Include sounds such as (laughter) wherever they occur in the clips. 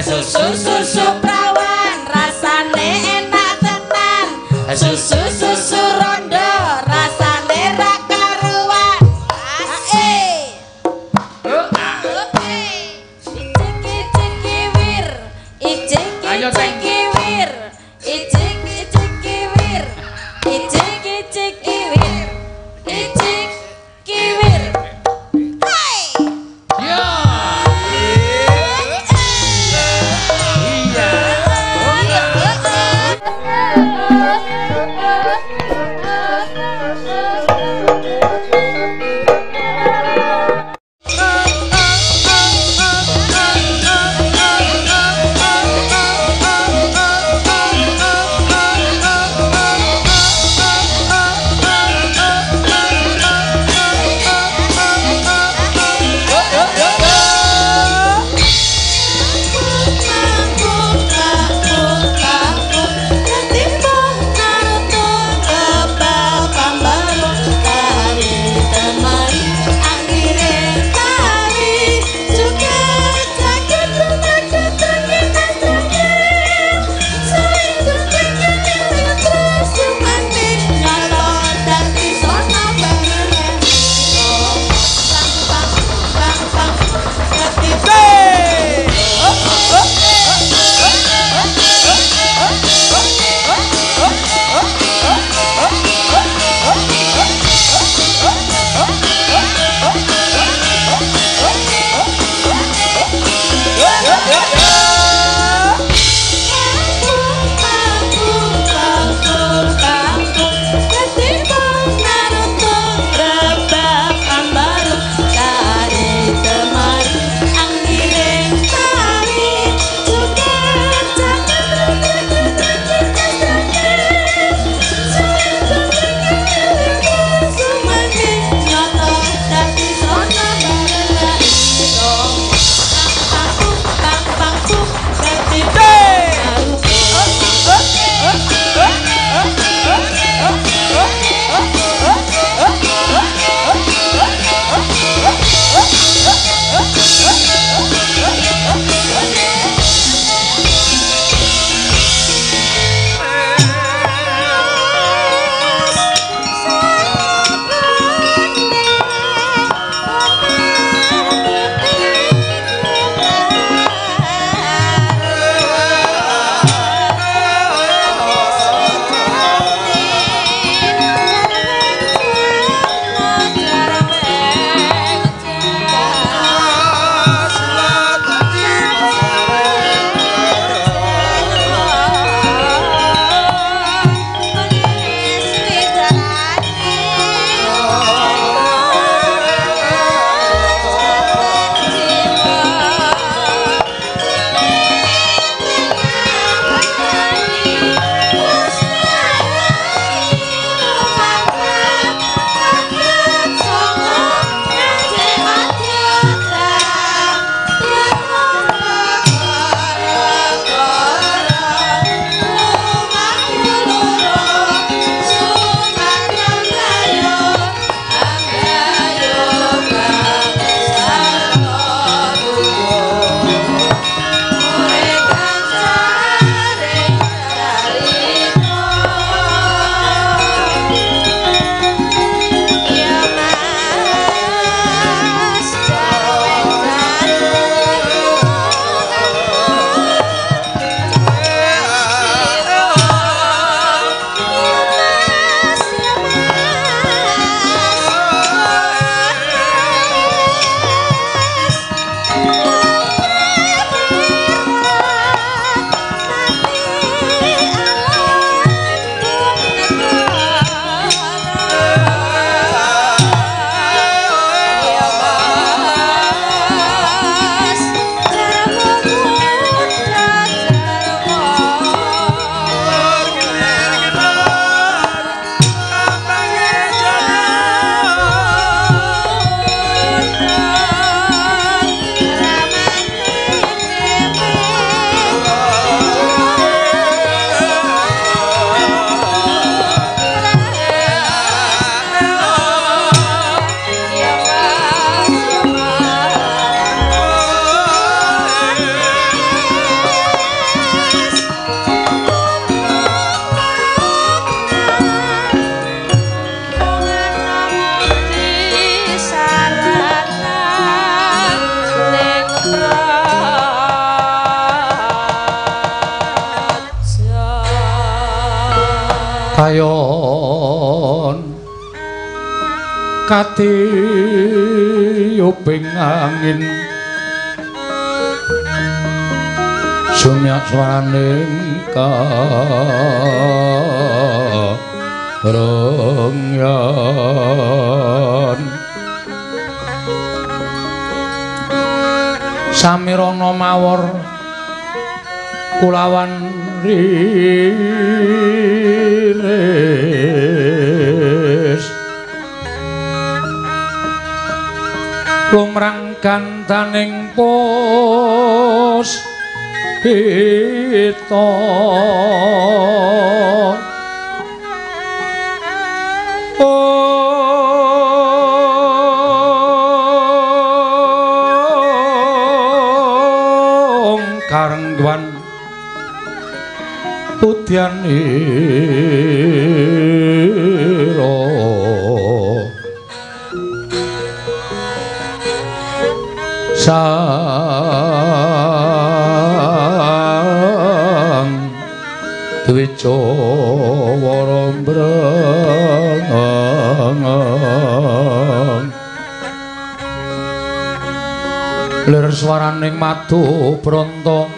susu susu prawan rasane enak tenan susu kati yuping angin. Sumyak swaraning ka rengyan samirana mawor kulawan riris lumrang gantaning pos pita Om karengwan putyan sang. Dwica warambrang lir swaraning madu pronto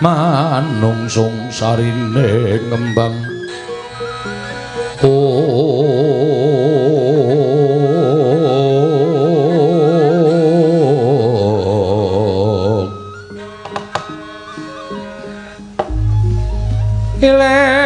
manungsung sarine ngembang. Oh Hello.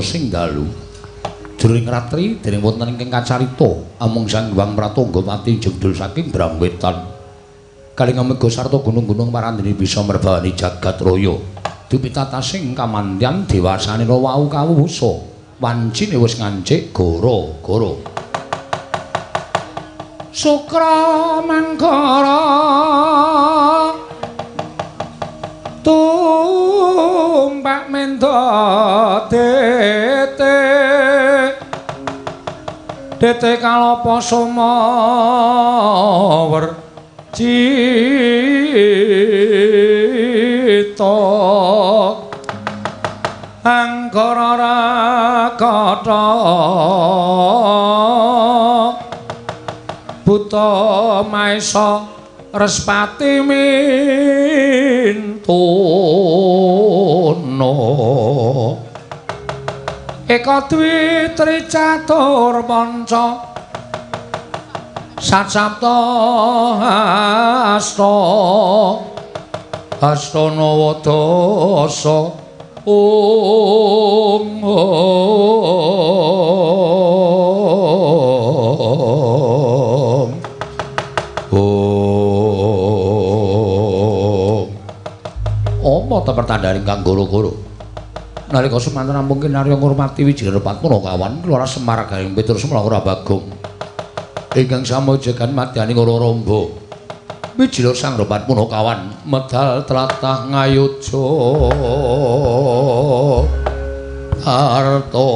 Gumantos sing dalu Jroning ratri dening wonten ingkang kacarita amung sang Hyang Pratangga mati jengdul saking Bramwetan kaling mega sarta gunung-gunung marandini bisa merbani jagat raya. Dipitatasing kamandyan dewasane wau kawusa wancine wis ngancik goro-goro. Sukra mangkara tumpak mendo dete dete kalopo sumawer cita. Angkara rakata. Buta maesa respati mintono eka dwi tricatur panca satsapta hasta Astana Wadasa Om Apa ta pertandhaning kang goro-goro? Nalika semanten namung kinarya ngurmati wijine patmuna kawan Kelora Semar garing Petur Semana ora bagong Ingkang samojagan madyaning ora rombo Wijilur sang repat kawan medal tlatah ngayojo. Arto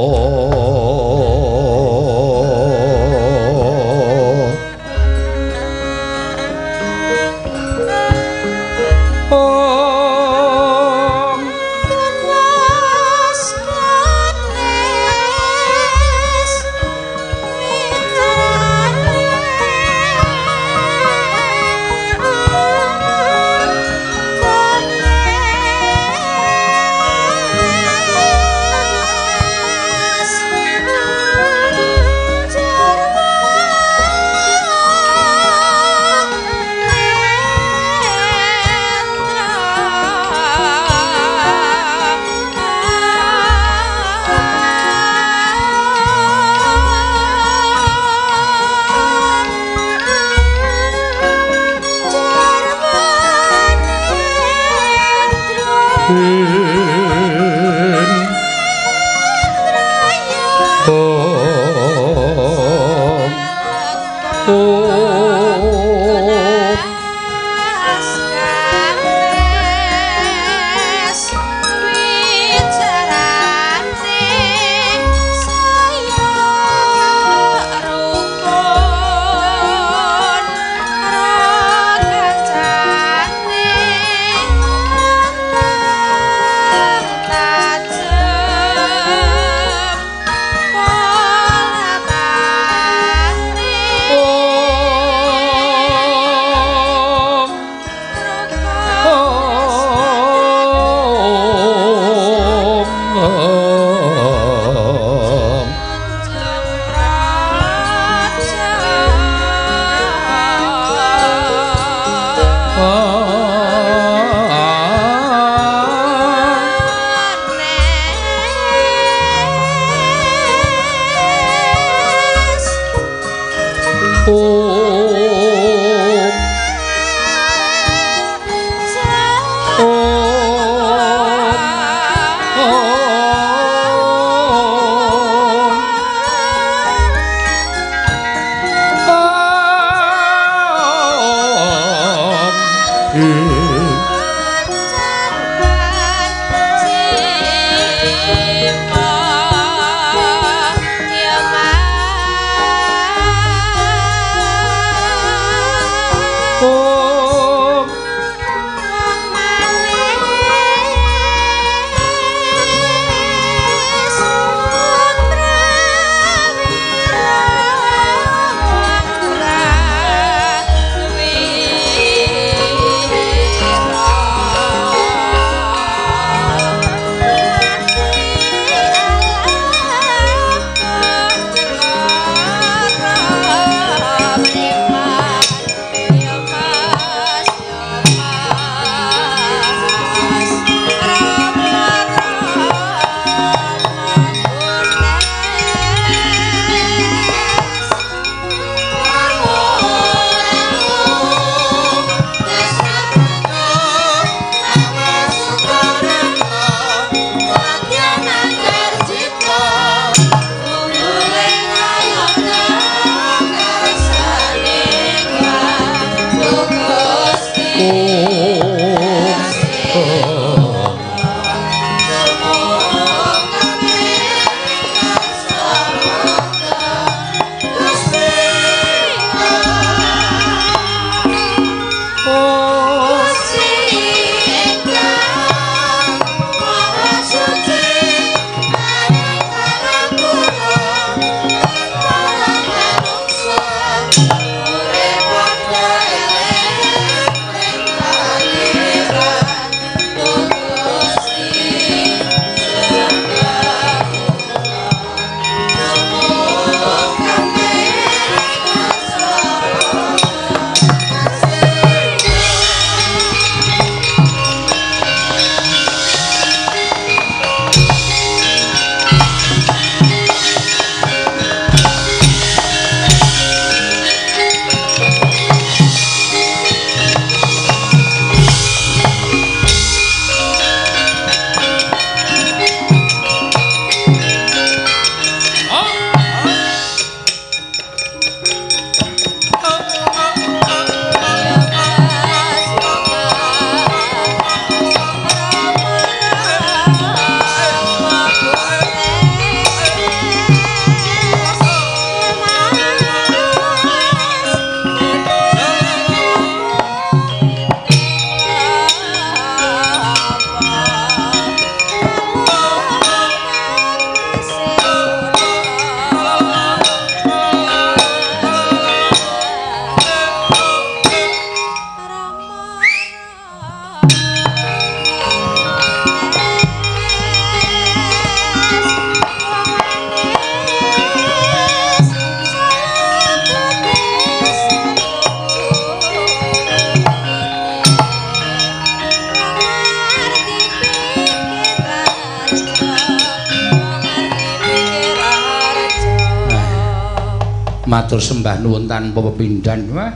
tanpa pepindhan. Wah.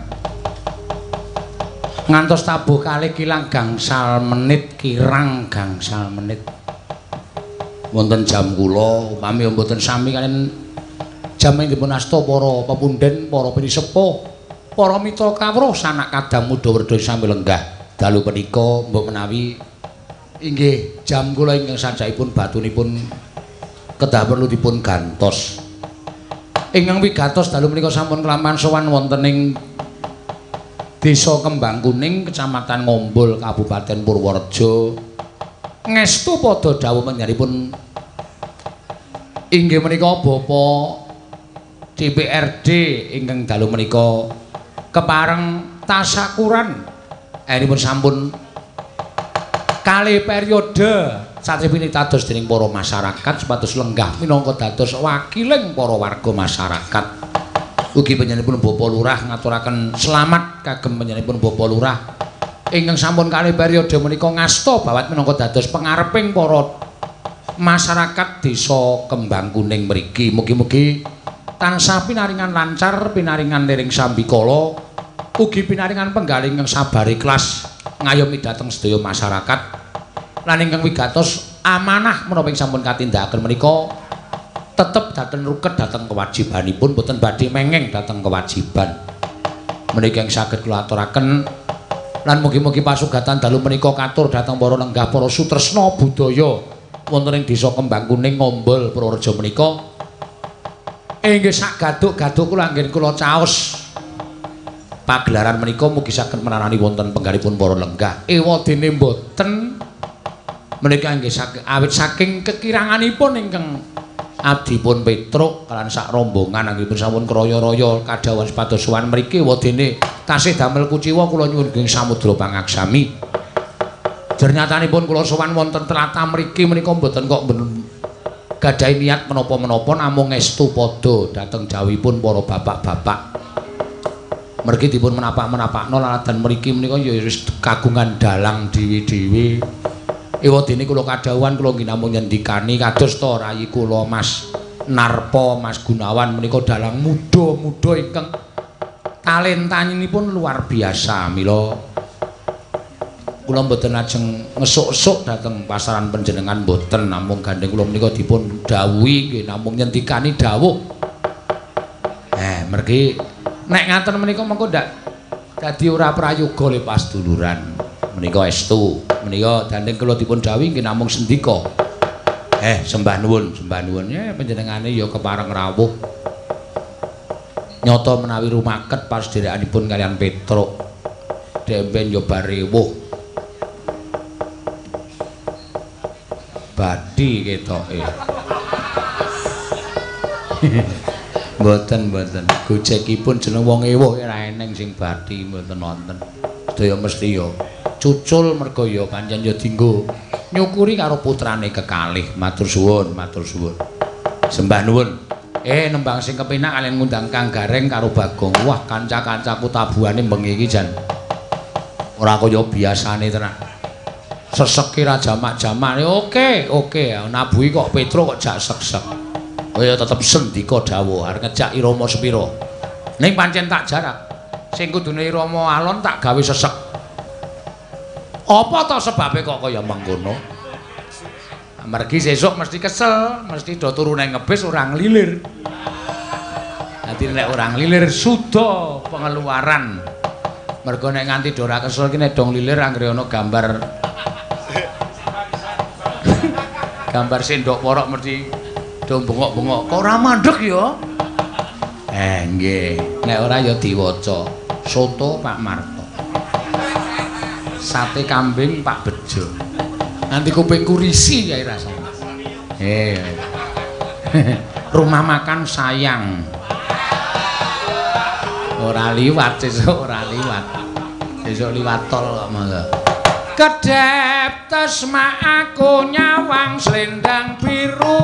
Ngantos tabuh kalih kilang gangsal menit kirang gangsal menit. Wonten jam kula upami mboten sami kalian jam ing dipun asta para pepunden, para pinisepuh, para mitra kawruh sanak kadang muda werda sami lenggah. Dalu punika mbok menawi inggih jam kula ingkang sajaipun batunipun kedah perlu dipun gantos. Ingkang wigatos dalu menika sampun kelaman sowan wonten ing Desa Kembang Kuning, Kecamatan Ngombol, Kabupaten Purworejo. Ngestu padha dawuh menyaripun inggih menika Bapak DPRD ingkang dalu menika kepareng tasakuran. Enipun sampun kali periode satripun dados dening para masyarakat supados lenggah minangka dados wakiling para warga masyarakat. Ugi panjenenganipun Bapak Lurah ngaturaken selamat kagem panjenenganipun Bapak Lurah ingkang sampun kali periode menika ngasta bawat minangka dados pengareping para masyarakat Desa Kembang Kuning mriki. Mugi-mugi tansah pinaringan lancar, pinaringan liring sambikala, ugi pinaringan penggaling ingkang sabar ikhlas ngayomi dhateng sedaya masyarakat. Lan ingkang wigatos amanah menapa ing sampun katindakaken menika tetep dateng ruket dateng kewajibanipun boten badhe mengeng dateng kewajiban. Menika yang saged kula aturaken lan mugi-mugi pasugatan dalu menika katur dateng para lenggah para sutresna budaya wonten ing desa Kembang Kuning Ngombol Purworejo menika. Inggih sak gaduk-gaduk kula anggen kula caos. Pagelaran menika mugi saged menarani wonten penggalipun para lenggah. Ewadene mboten menika inggih saking awit saking kekiranganipun ingkang Abdipun Petruk lan sak rombongan anggipun sampun kraya-raya kadhawan sepados sowan mriki wadene tasih damel kuciwa kula nyuwun ing samudra pangaksami. Jernyatanipun kula sowan wonten tlatah mriki menika mboten kok gadahi niat menapa-menapa namung estu padha dhateng jawipun para bapak-bapak. Mergi dipun menapak-menapakno laladan mriki menika ya wis kagungan dalang dewi-dewi. Ewadene kula kadhawuhan kula nggih namung nyendikani kados to rayi kula Mas Narpo Mas Gunawan menika dalang muda-muda ingkang talentanipun luar biasa. Mila kula mboten ajeng ngesuk-esuk dhateng pasaran panjenengan mboten namung gandeng kula menika dipun dawuhi nggih namung nyendikani dawuh. Eh mergi nek ngaten menika mengko ndak dadi ora prayoga le pas duluran. Menika estu menika dandeng kula dipun dawuhi nggih namung sendika. Eh, sembah nuwun, sembah nuwun. Ya panjenengane ya kepareng rawuh. Nyata menawi rumaket pas dherekanipun kalian Petruk. Demben ya barewuh. Badi ketoke. (laughs) Mboten, mboten. Gojekipun jeneng wong ewuh ora eneng sing badi mboten wonten. Sedaya mesti ya cucul merga ya pancen ya dienggo nyukuri karo putrane kekalih. Matur suwun, matur suwun. Sembah nuwun. Eh nembang sing kepenak kalian ngundang Kang Gareng karo Bagong. Wah, kanca-kancaku tabuhane bengi iki jan ora kaya biasane tenan. Sesek kira jamak-jamak. Oke, oke. Nabuhi kok Petro kok jak sek-sek. Kaya tetep sendika dawuh arep ngejak irama sepira. Ning pancen tak jarak. Sing kudune irama alon tak gawe sesek. Apa to sebabe kok kaya mengkono? Amargi sesuk mesti kesel, mesti do turu nang ngebis ora nglilir. Dadi nek ora nglilir suda pengeluaran. Mergo nek nganti do ora kesel ki nek dong lilir anggere ana gambar (laughs) gambar sendok porok mesti do bengok-bengok. Kok ora mandeg ya? Eh nggih, nek ora ya diwaca. Soto Pak Marto. Sate kambing Pak Bejo. Nanti kupingku risi ya rasanya. Eh. (laughs) Rumah makan sayang. Ora liwat sesuk ora liwat. Sesuk liwat tol kok malah. Kedep tesma aku nyawang selendang biru.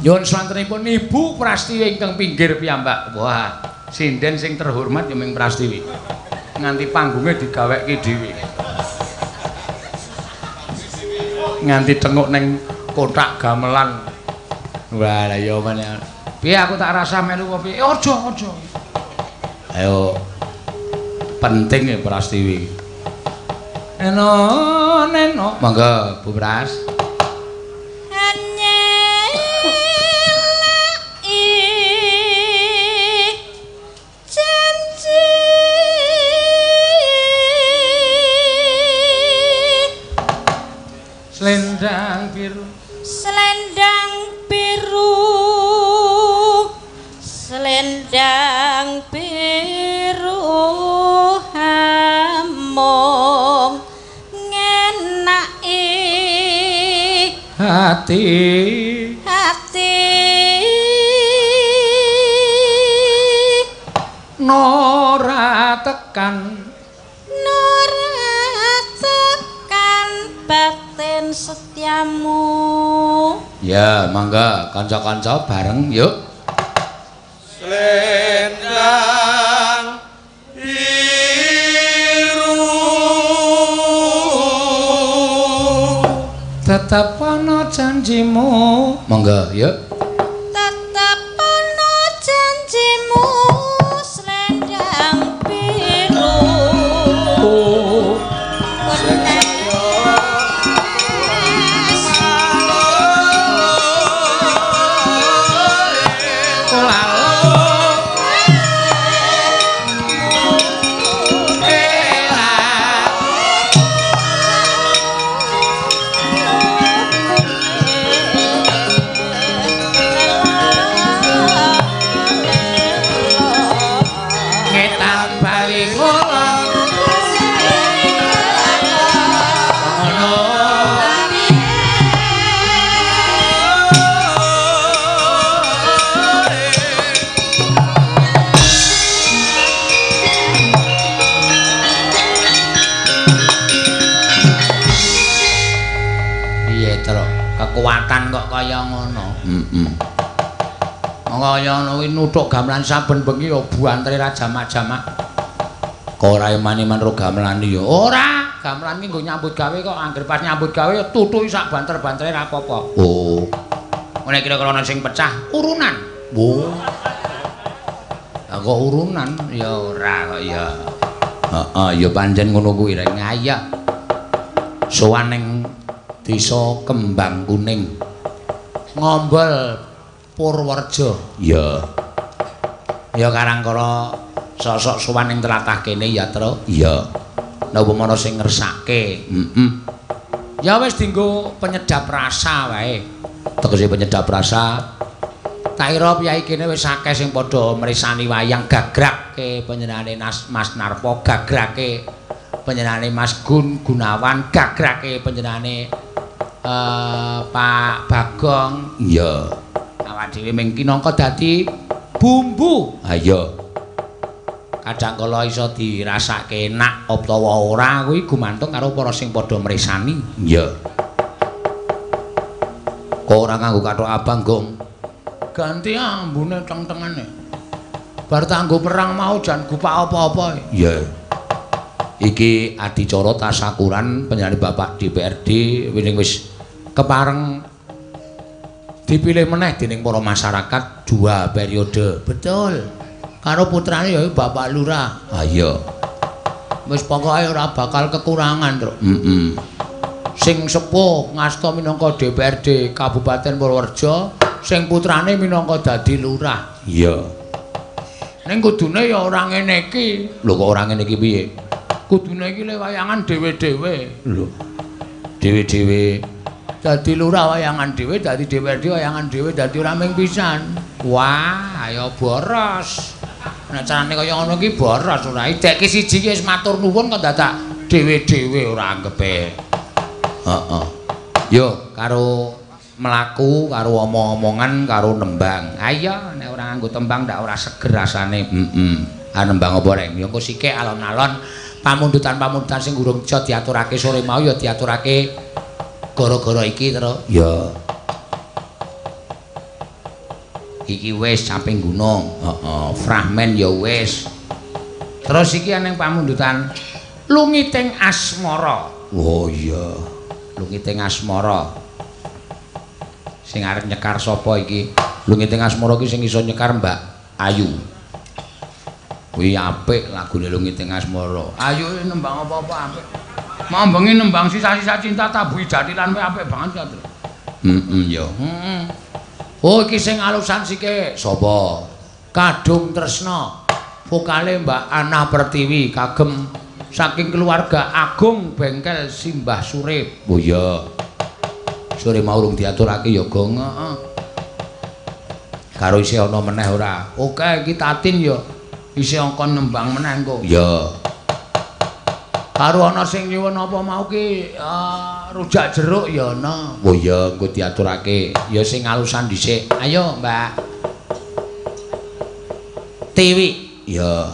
Nyuwun swantenipun Ibu Prastiwi ingkang pinggir piyambak. Wah, sinden sing terhormat ya ming Prastiwi. Nganti panggunge digaweki dhewe. Nganti tenguk ning kotak gamelan. Wah, la ya meneh. Piye aku tak rasa melu apa piye? Aja, aja. Ayo. Penting ya Prastiwi. Eno, neno. Monggo, Bu Pras. Selendang biru. Selendang biru. Selendang biru. Hamong ngenai Hati Ya, mangga kanca-kanca bareng yuk. Selendang biru Tetap ana janjimu. Mangga yuk. Kaya ngono kuwi nuthuk gamelan saben bengi ya buantre ra jamak-jamak. Kok ora emani manro gamelan ya. Ora, gamelan ki nggo nyambut gawe kok anggere pas nyambut gawe ya tutuki sak banter-bantere ra apa-apa. Oh. Ngene kira-kira ana sing pecah, urunan. Oh. Lah kok urunan ya ora kok ya. Heeh, ya pancen ngono kuwi rek ngayak. Sowan ning desa Kembang Kuning. Ngombol Purworejo. Ya. Ya karangkara sosok sowan ning tlatah kene ya, Tru. Ya. Nek upama sing ngersake, heeh. Ya wis dienggo penyedap rasa wae. Tegese penyedap rasa. Tak kira piyai kene wis akeh sing padha mresani wayang gagrake panjenengane Mas Narpo, gagrake panjenengane Mas Gun Gunawan, gagrake panjenengane eh Pak Bagong. Iya. Awak dhewe ming kinangka dadi bumbu. Ha iya. Kadang kala iso dirasake enak utawa ora kuwi gumantung karo para sing padha mresani. Iya. Kok ora nganggo kathok abang, Gong? Ganti ambune teng-tengane. Bar tanggo perang mau jan gupak apa-apa. Iya. Iki adicara tasakuran penyanyi Bapak DPRD winning wis kepareng dipilih meneh dening para masyarakat dua periode. Betul. Karo putrane ya Bapak Lurah. Ha iya. Wis pokoke ora bakal kekurangan, Truk. Heeh. Sing sepuh ngasta minangka DPRD Kabupaten Purworejo, sing putrane minangka dadi lurah. Iya. Ning kudune ya ora ngene iki. Lho kok ora ngene iki piye? Kudune iki le wayangan dhewe-dhewe. Lho. Dhewe-dhewe dadi lurah wayangan dhewe, dadi DPRD wayangan dhewe, dadi ora ming pisan. Wah, ayo boros. Nek carane kaya ngono iki boros ora. Idekke siji ki wis matur nuwun kok dadak dhewe-dhewe ora anggepe. Heeh. Yo karo mlaku, karo omong-omongan, karo nembang. Iya, nek ora nganggo tembang ndak ora seger rasane. Heeh. Ah nembang apa rek? Ya engko sithik alon-alon pamundutan-pamundutan sing gurung iso diaturake sore mau ya diaturake gara-gara iki terus. Ya. iki wis caping gunung. Heeh, fragmen ya wis. Terus iki ana pamundutan lungiting asmara. Oh iya. Lungiting asmara. Sing arep nyekar sapa iki? Lungiting asmara iki sing iso nyekar Mbak Ayu. Kuwi apik lagune Lungiting asmara. Ayu nembang apa-apa apik. Mau bengi nembang sisa-sisa cinta tabuhi jatilan wae apik banget ya. Heeh ya. Heeh. Oh iki sing alusan sike sapa? Kadung Tresna. Vokale Mbak Ana Pertiwi kagem saking keluarga Agung Bengkel Simbah Surip. Oh iya. Sore mau urung diaturake ya, Gong. Heeh. Karo isih ana meneh ora? Oke, iki Tatin ya. Isih angkon nembang meneh engko. Ya. Karo ana sing nyuwun apa mau ki uh, rujak jeruk ya ana. Oh iya, engko diaturake. Ya sing alusan dhisik. Ayo, Mbak. Tiwi. Ya.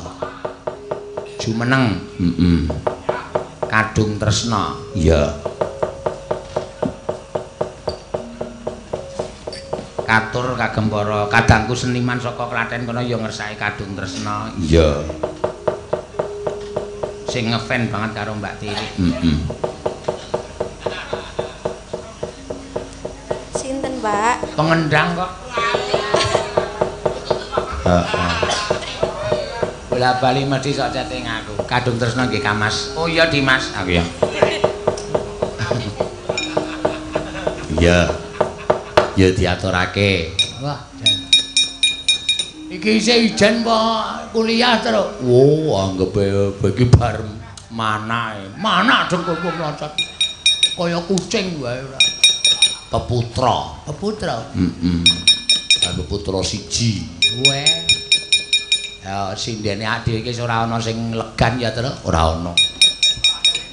Jumeneng. Heeh. Kadung Tresna. Ya. Katur kagem para kadangku seniman saka Klaten kono ya ngersake Kadung Tresna. Iya. Sing ngefan banget karo Mbak Tiwi. Heeh. Sinten, Mbak? Pengendang kok. Heeh. Bola bali mesti sok chatting aku. Kadung Tresna nggih Kamas. Oh iya Dimas. Aku ya. Iya. Ya diaturake. Wah, jan. Iki isih ijen apa kuliah terus? Oh, anggepe bagi bar mana. Mana dengkulku mlocot. Kaya kucing wae ora. Peputra. Peputra. Heeh. Kan peputra siji. Weh. Ya sindene ade iki ora ana sing legan ya, Tru. Ora ana.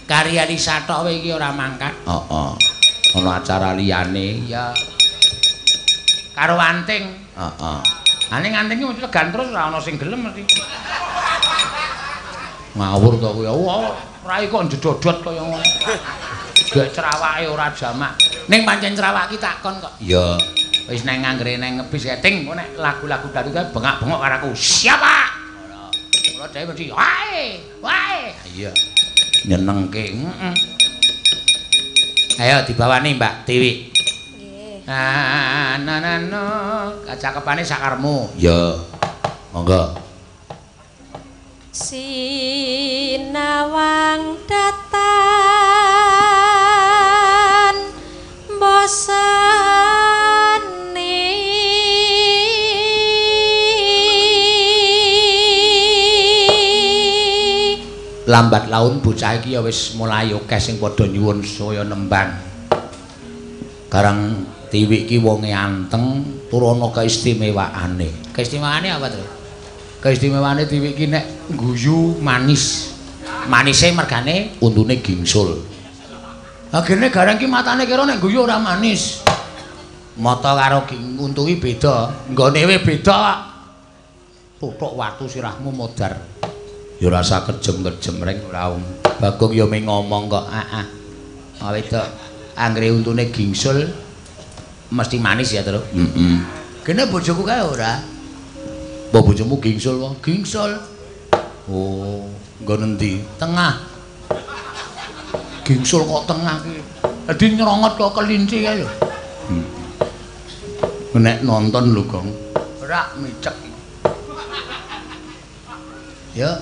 Karyani satok wae iki ora mangkat. Heeh. Ana acara liyane ya karo anting. Heeh. Ane anting iki mesti legan terus ora ana sing gelem mesti. Ngawur to kuwi. Wah, rai kok jedodot kaya ngono. Gek cerawake ora jamak. Ning pancen cerawak iki takon kok. Iya. Wis nang nganggere nang ngebis keting kok nek lagu-lagu dangdut kan bengak-bengok karo aku. Siapa? Ngono. Kula dhewe mesti wae, wae. Iya. Nyenengke. Heeh. Ayo dibawani Mbak Dewi. Ah, na na, kacakepane sakarmu. Ya. Monggo. Sinawang datan bosani Lambat laun bocah iki ya wis mulai akeh sing padha nyuwun saya nembang. Karang Tiwi iki wonge anteng, tur ana keistimewaane. Keistimewaane apa, Tru? Keistimewaane Tiwi iki nek guyu manis. Manise mergane untune gingsul. Agene garang ki matane kira nek guyu ora manis. Mata karo untu iki beda, nggone we beda. Tutuk watu sirahmu modar. Ya rasa kejem-kejem reng ora um. Bagong ya ming ngomong kok. Heeh. Ah, wedok anggere untune gingsul mesti manis ya, Tru. Heeh. Kene bojoku kae ora. Apa bojomu gingsul wae? Gingsul. Oh, nggo endi? Tengah. Gingsul kok tengah ki. Dadi nyrongot kok kelinci kae lho. Hmm. Nek nonton lho, Gong. Ora micek. Ya.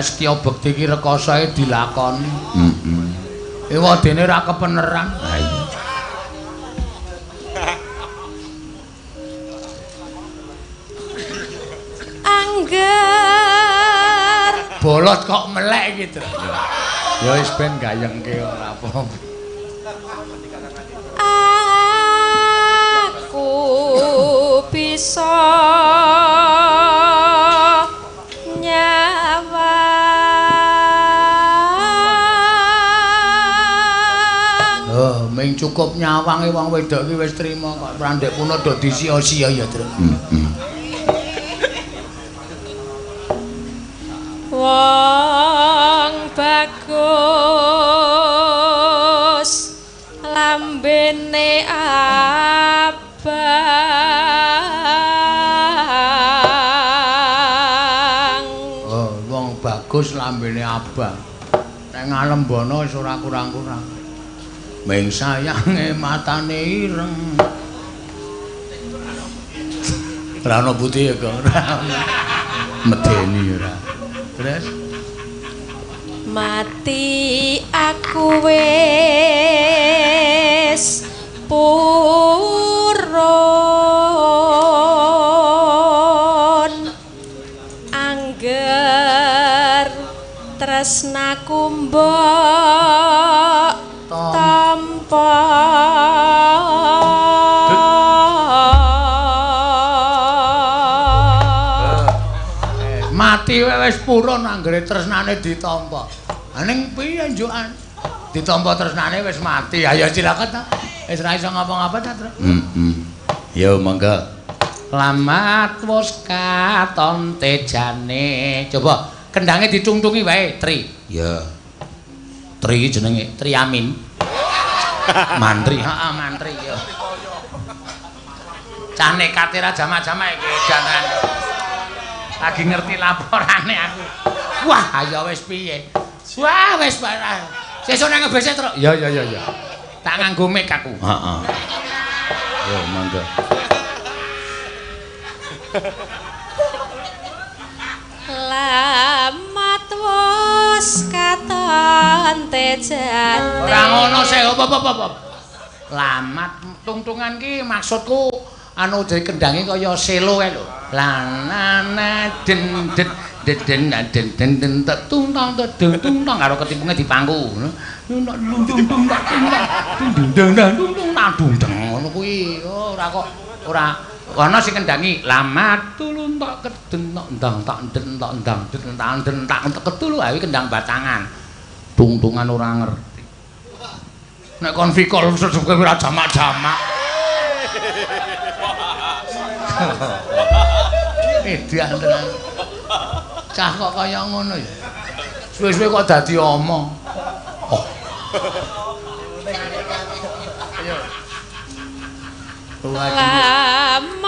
Nek setya bekti ki rekosoe dilakoni. Heeh. Ewadene ra kepeneran. Ha iya. angger Bolot kok melek gitu. Ya wis ben gayengke ora apa. aku bisa Ming cukup nyawange wong wedok iki wis trima kok prandek puno do disia-sia ya, Tru. wong bagus lambene abang Oh, wong bagus lambene abang. Nek ngalembono wis ora kurang-kurang. Ming sayange matane ireng. Ora ono putih ya, kok. Medeni ora. Terus mati aku wis purun wis purun anggere tresnane ditampa. Ha ning piye njukan? Ditampa tresnane wis mati. Ayo cilakat ta. Wis ra iso ngapa-ngapa ta, Tru? Heeh. Ya monggo. Lamat wis katon tejane. Coba kendange ditungtungi wae, Tri. Ya. Tri jenenge Tri Amin. Mantri, (laughs) heeh, mantri ya. Cah nekate ra jamak-jamak iki jangan. Lagi ngerti laporane aku. Wah, ayo wis piye? Wah, wis parah. Sesuk nang ngebese truk. Ya ya ya ya. Tak nganggo mic aku. Heeh. Yo, monggo. Lamat wis katon tejane. Ora ngono sih, apa apa apa. Lamat tungtungan ki maksudku anu dari kendange kaya selo kae lho. Lanana den den den den den den tung tong tek dung tung tong karo ketipunge dipangku. Tung tung tung tung tung tung tung tung tung tung tung ngono kuwi. Oh, ora kok ora ana sing kendangi lamat tulun tak keden tak ndang tak den tak ndang den tak den tak ketulu ae kendang batangan. Tungtungan ora ngerti. Nek kon fikol sesuke ora jamak-jamak. Edan tenan. Cah kok kaya ngono ya. Suwe-suwe kok dadi omong. Oh. Wis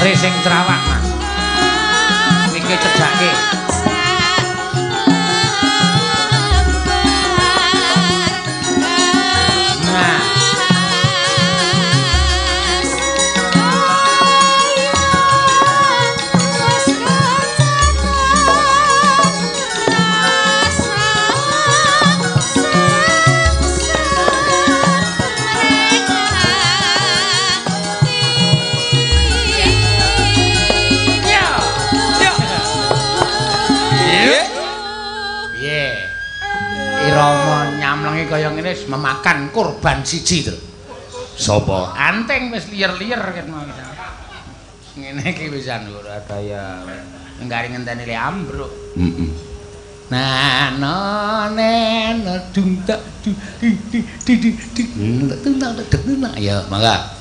Sitri sing terawak, Mas. Iki cedhake. Memakan korban siji to. Sapa? Anteng wis liyer-liyer ket mau. Ngene iki wisan ora daya. Enggak ngenteni le ambruk. Heeh. Nah, no, ne, no, dung, tak, di, di, di, di, di, dung, tak, tak, tak, tak, ya, mangga.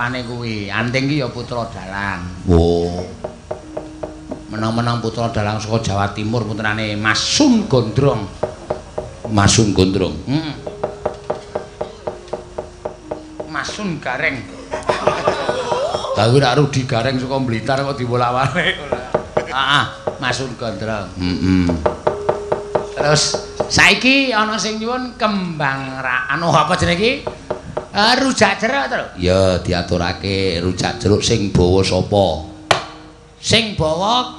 Parapane kuwi. Anting ki ya putra dalang. Oh. Menang-menang putra dalang saka Jawa Timur putrane Masun Gondrong. Masun Gondrong. Heeh. Masun Gareng. Tapi rak Rudi Gareng saka Blitar kok dibolak-balik. Heeh, Masun Gondrong. Heeh. Terus saiki ana sing nyuwun kembang ra anu apa jenenge iki? Eh, rujak jeruk to. Ya diaturake rujak jeruk sing bawa sapa? Sing bawa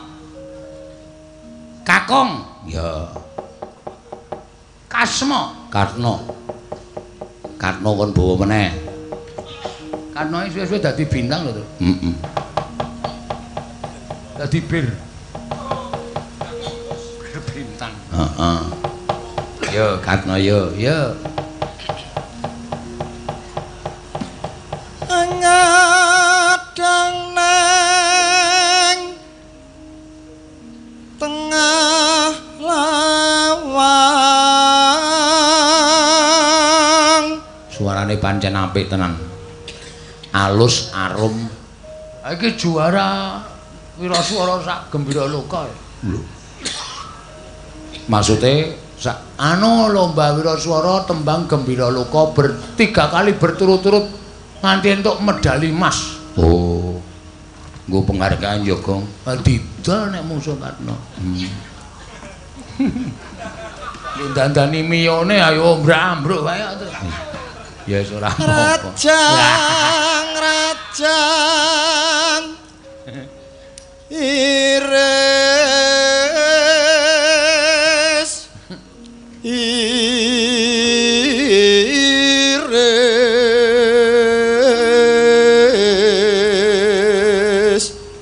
Kakung. Ya. Kasma. Karna. Karna kon bawa meneh. Karna iki suwe-suwe dadi bintang lho, Tru. Heeh. Dadi bir. Bir bintang. Heeh. Yo, Karna yo, yo. Pancen apik tenan. Alus, arum. Iki juara wiraswara sak gembira loka. Lho. Maksude sak anu lomba wiraswara tembang gembira loka bertiga kali berturut-turut nganti entuk medali emas. Oh. Nggo penghargaan ya, Gong. Didol nek musuh Karna. Hmm. (laughs) Dandani miyone ayo ombrah-ambruk wae terus. Ya wis ora apa-apa. rajang rajang iris iris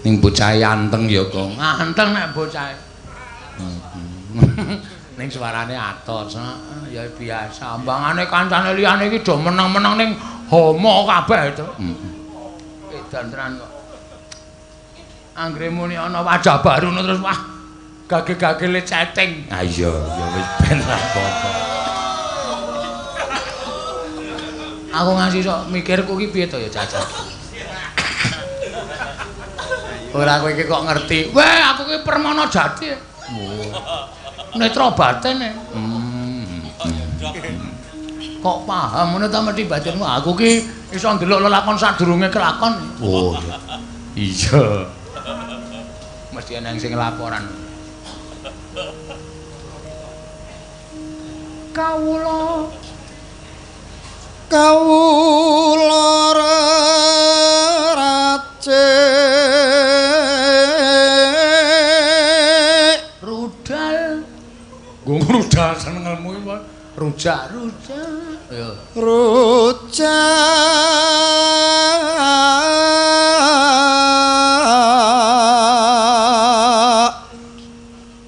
Ning bocah anteng ya, Gong. Anteng nek bocah. (laughs) Ning suarane atos, heeh, ya biasa. Ambangane kancane liyane iki do meneng-meneng ning homo kabeh itu. Heeh. Edan tenan kok. Anggere muni ana wajah baru terus wah gage-gage le cetting. Ah iya, ya wis ben ra apa-apa. Aku ngasih sok mikirku ki piye to ya cacat. Ora kowe iki kok ngerti. Weh, aku ki permana jati. Oh. Netra batin e. Hmm. Kok paham ngono ta mesti batinmu? Aku ki iso ndelok lelakon sadurunge kelakon. Oh, iya. Iya. Mesti ana sing laporan. Kawula kawula racik Nggo rudal senengelmu iki. Rujak, rujak. Ya. rujak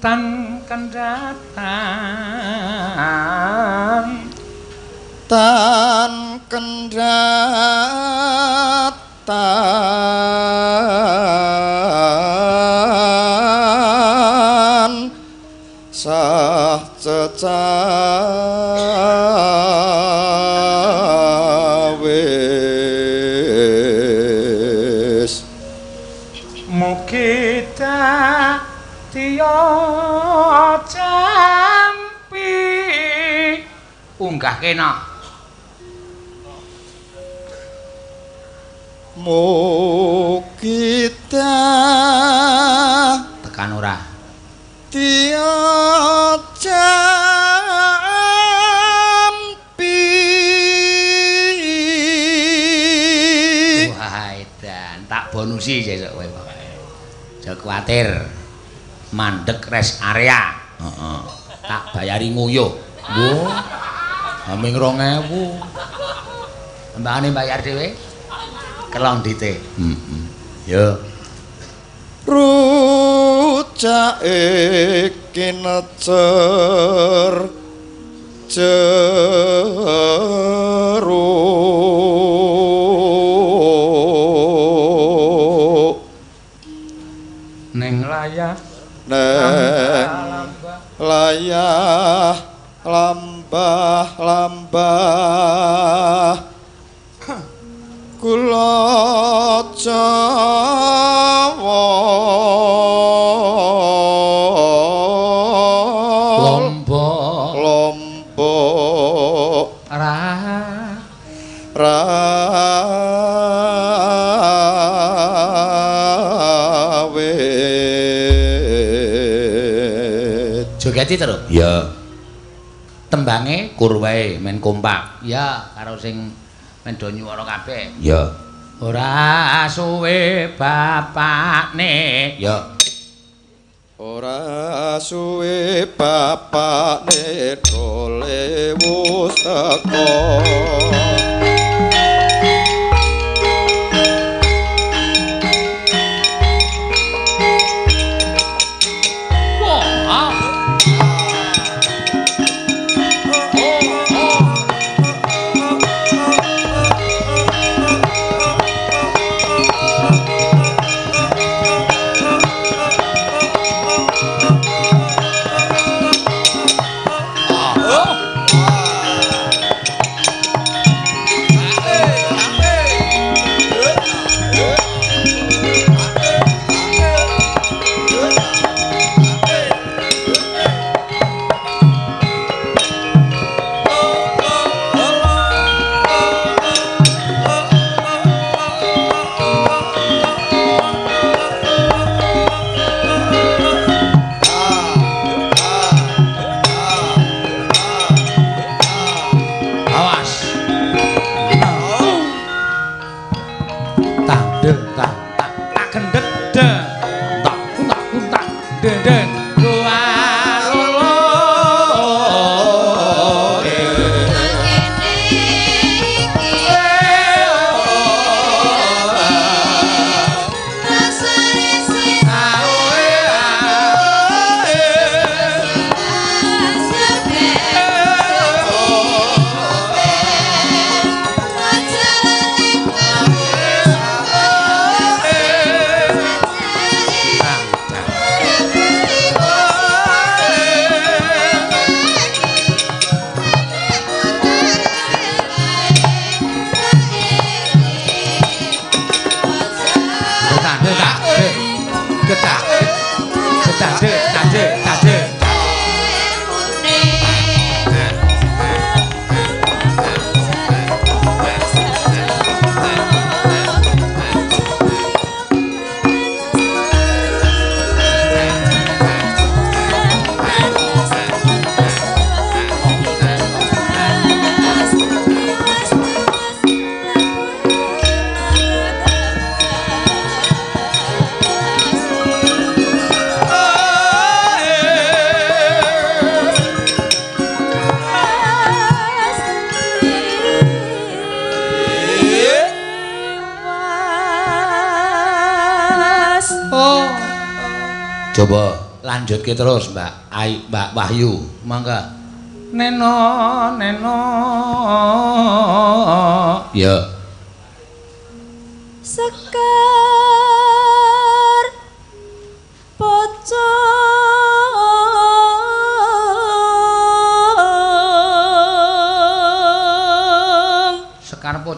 tan kendatan tan unggah kena Mukita tekan ora. Tia jampi wah edan. Tak bonusi sesuk kowe pokoke aja kuwatir mandek rest area. Heeh. Tak bayari nguyuh. Nggo aming 2000 mbakane bayar dhewe kelong dite heeh yo Rujak iki necer jeruk. Ning layah. Neng layah. lambah lambah kula Jawa. Lombok. Lombok. Ra. Rawit jogeti terus ya tembange kur wae men kompak. Ya karo sing men do nyuwara kabeh. Ya. Ora suwe bapakne. Ya. Ora suwe bapakne dole wus teko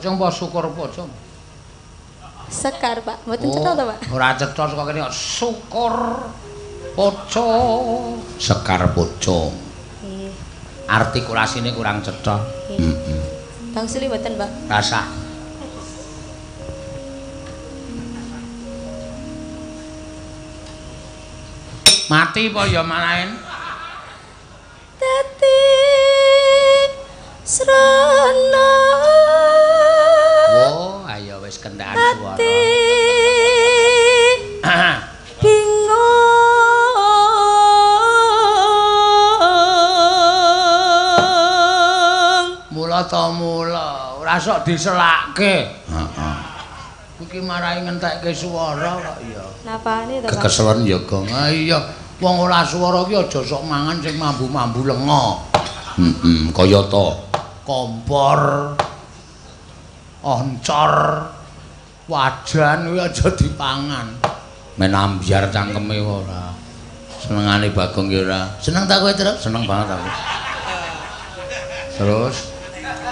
pocong apa syukur pocong? Sekar Pak, mboten cetha to Pak? Ora cetha saka kene syukur pocong. Sekar pocong. Nggih. Artikulasine kurang cetha. Heeh. Bang Suli mboten Pak? Rasa. Mati apa ya malahin? Dadi srana ati (clears throat) bingung Mula ta mula, ora sok diselakke. Heeh. Iki marahi ngentekke swara kok ya. napane to? Kekeselen ya, Gong. Ah iya, wong ora swara ki aja sok mangan sing mambu-mambu lenga. Heeh, kaya to kompor, oncor, wajan kuwi aja dipangan. Men ambyar cangkeme ora. Senengane Bagong ki ora. Seneng ta kowe, Truk? Seneng banget aku. Terus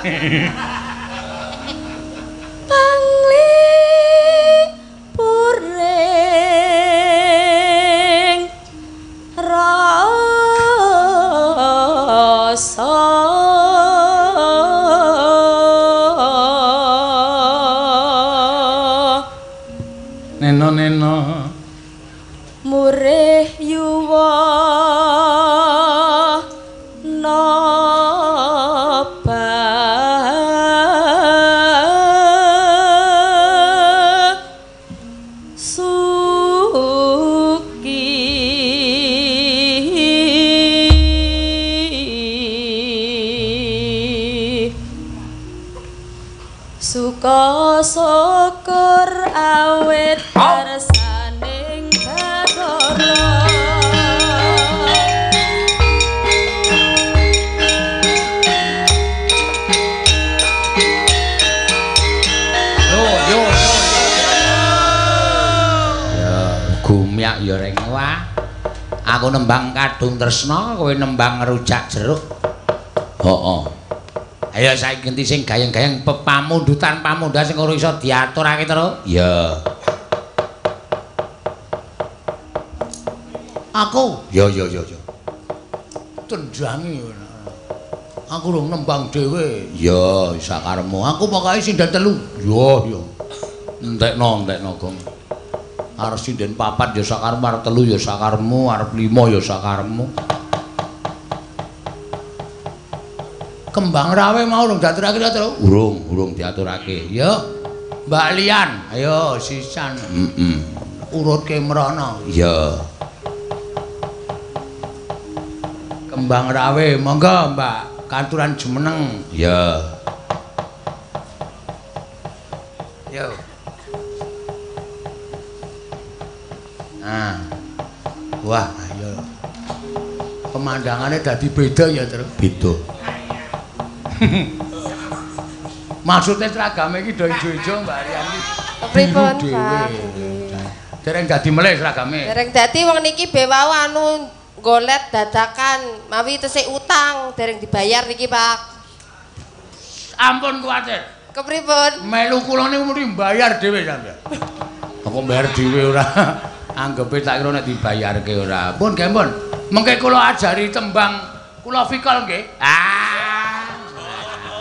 (laughs) tresna, kowe nembang rujak jeruk. Heeh. Ayo saiki ganti sing gayeng-gayeng pepamundutan pamundhan sing ora iso diaturake terus. Ya. Aku, ya ya ya ya. Tendhangi ngono. Aku rung nembang dhewe. Ya, sakaremu. Aku pokoke sinden telu. Ya, ya. Entekno, entekno, Gong. Arep sinden papat ya sakaremu, arep telu ya sakaremu, arep lima ya sakaremu. Kembang rawe mau rung diaturake ta, Tru? Urung, urung diaturake. Ya. Mbak Lian, ayo sisan. Heeh. Urutke mrono. Ya. Kembang rawe, monggo, Mbak. Kanturan jemeneng. Ya. Yo. Nah. Wah, ayo. Pemandangannya dadi beda ya, Tru. Beda. (laughs) Maksudnya seragame iki do ijo-ijo Mbak Rian iki. Pripun, Pak? Dereng dadi melih seragame. Dereng dadi wong niki bewau anu golet dadakan mawi tesih utang dereng dibayar niki, Pak. Ampun kuwatir. Kepripun? Melu kula niku mesti mbayar dhewe sampeyan. Apa mbayar dhewe ora? (laughs) Anggepe tak kira nek dibayarke ora. Pun pun. Mengke kula ajari tembang kula fikol nggih. Ah.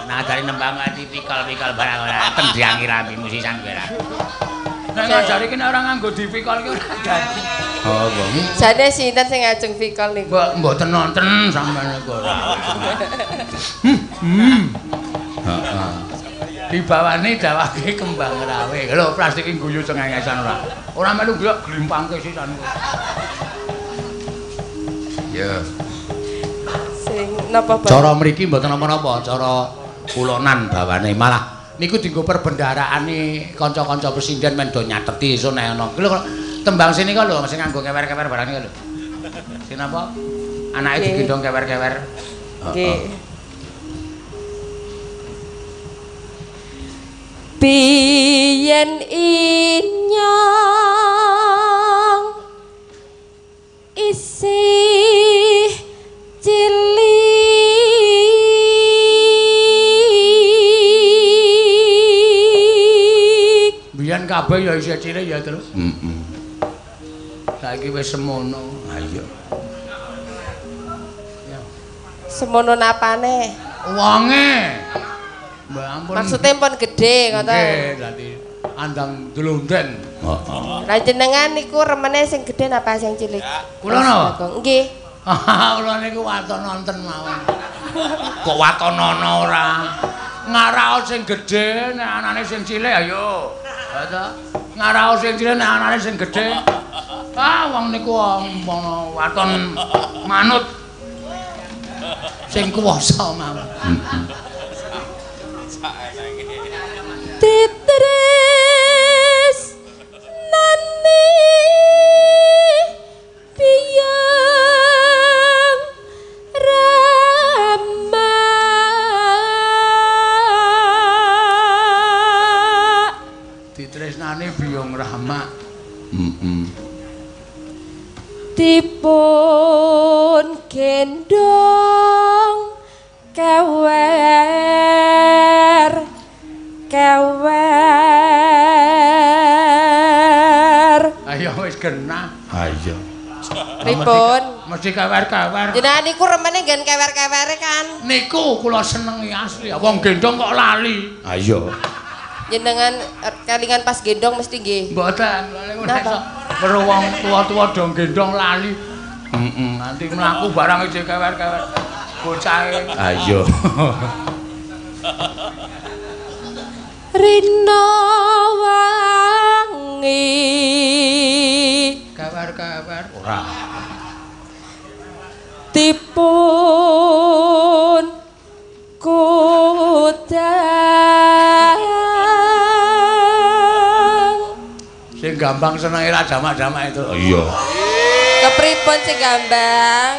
Ngajari nembang ati fikol-fikol barang ora tendhangi rapi musisan kowe ora. Nek ngajari kene ora nganggo difikol ki ora dadi. Oh, wong. Jane sinten sing ngajeng fikol niku? Mbok mboten nonton sampeyan niku ora. Hmm. Heeh. Dibawane dawake kembang rawe. Lho, plastik guyu cengengesan ora. Ora melu guyok glimpangke sisan. Ya. Sing napa, Pak? Cara mriki mboten napa-napa, cara kulonan bawane malah niku dienggo perbendaharaane kanca-kanca presiden men do nyateti iso nek ana. Lho tembang sini kok lho sing nganggo kewer-kewer barang iki lho. Sing napa? Anake digendong kewer-kewer. Nggih. Biyen inyong isih cilik Biyen kabeh ya isih cilik ya terus. Heeh. Saiki wis semono. Ha iya. semono napane Wonge. Mbak ampun. maksudnya pun gede ngoten Nggih, dadi andang dlunden. Heeh. Lah jenengan niku remene sing gede napa sing cilik? Kula napa? Nggih. Kula niku waton nonton mawon. Kok watonana ora? Ngaraos sing gedhe nek anane sing cilik ayo. Ha? Ngaraos sing cilik nek anane sing gedhe. Ah wong niku umpama waton manut sing kuwasa mawon. Titris dipun gendong kewer kewer Ayo wis genah. Ha iya. pripun Mesti kawer-kawer. jenengan niku remene nggen kewer-kewere kan Niku kula senengi asli. Wong gendong kok lali. Ha iya. Jenengan er, kalingan pas gendong mesti nggih Mboten, lha Napa? weruh wong tuwa-tuwa do gendong lali. Heeh, nanti mlaku barang iki kewer-kewer. Bocahe. Ha iya. Rina wangi Kewer-kewer. Ora. dipun Gambang senenge ra jamak-jamak itu. Oh, iya. Kepripun sing gambang?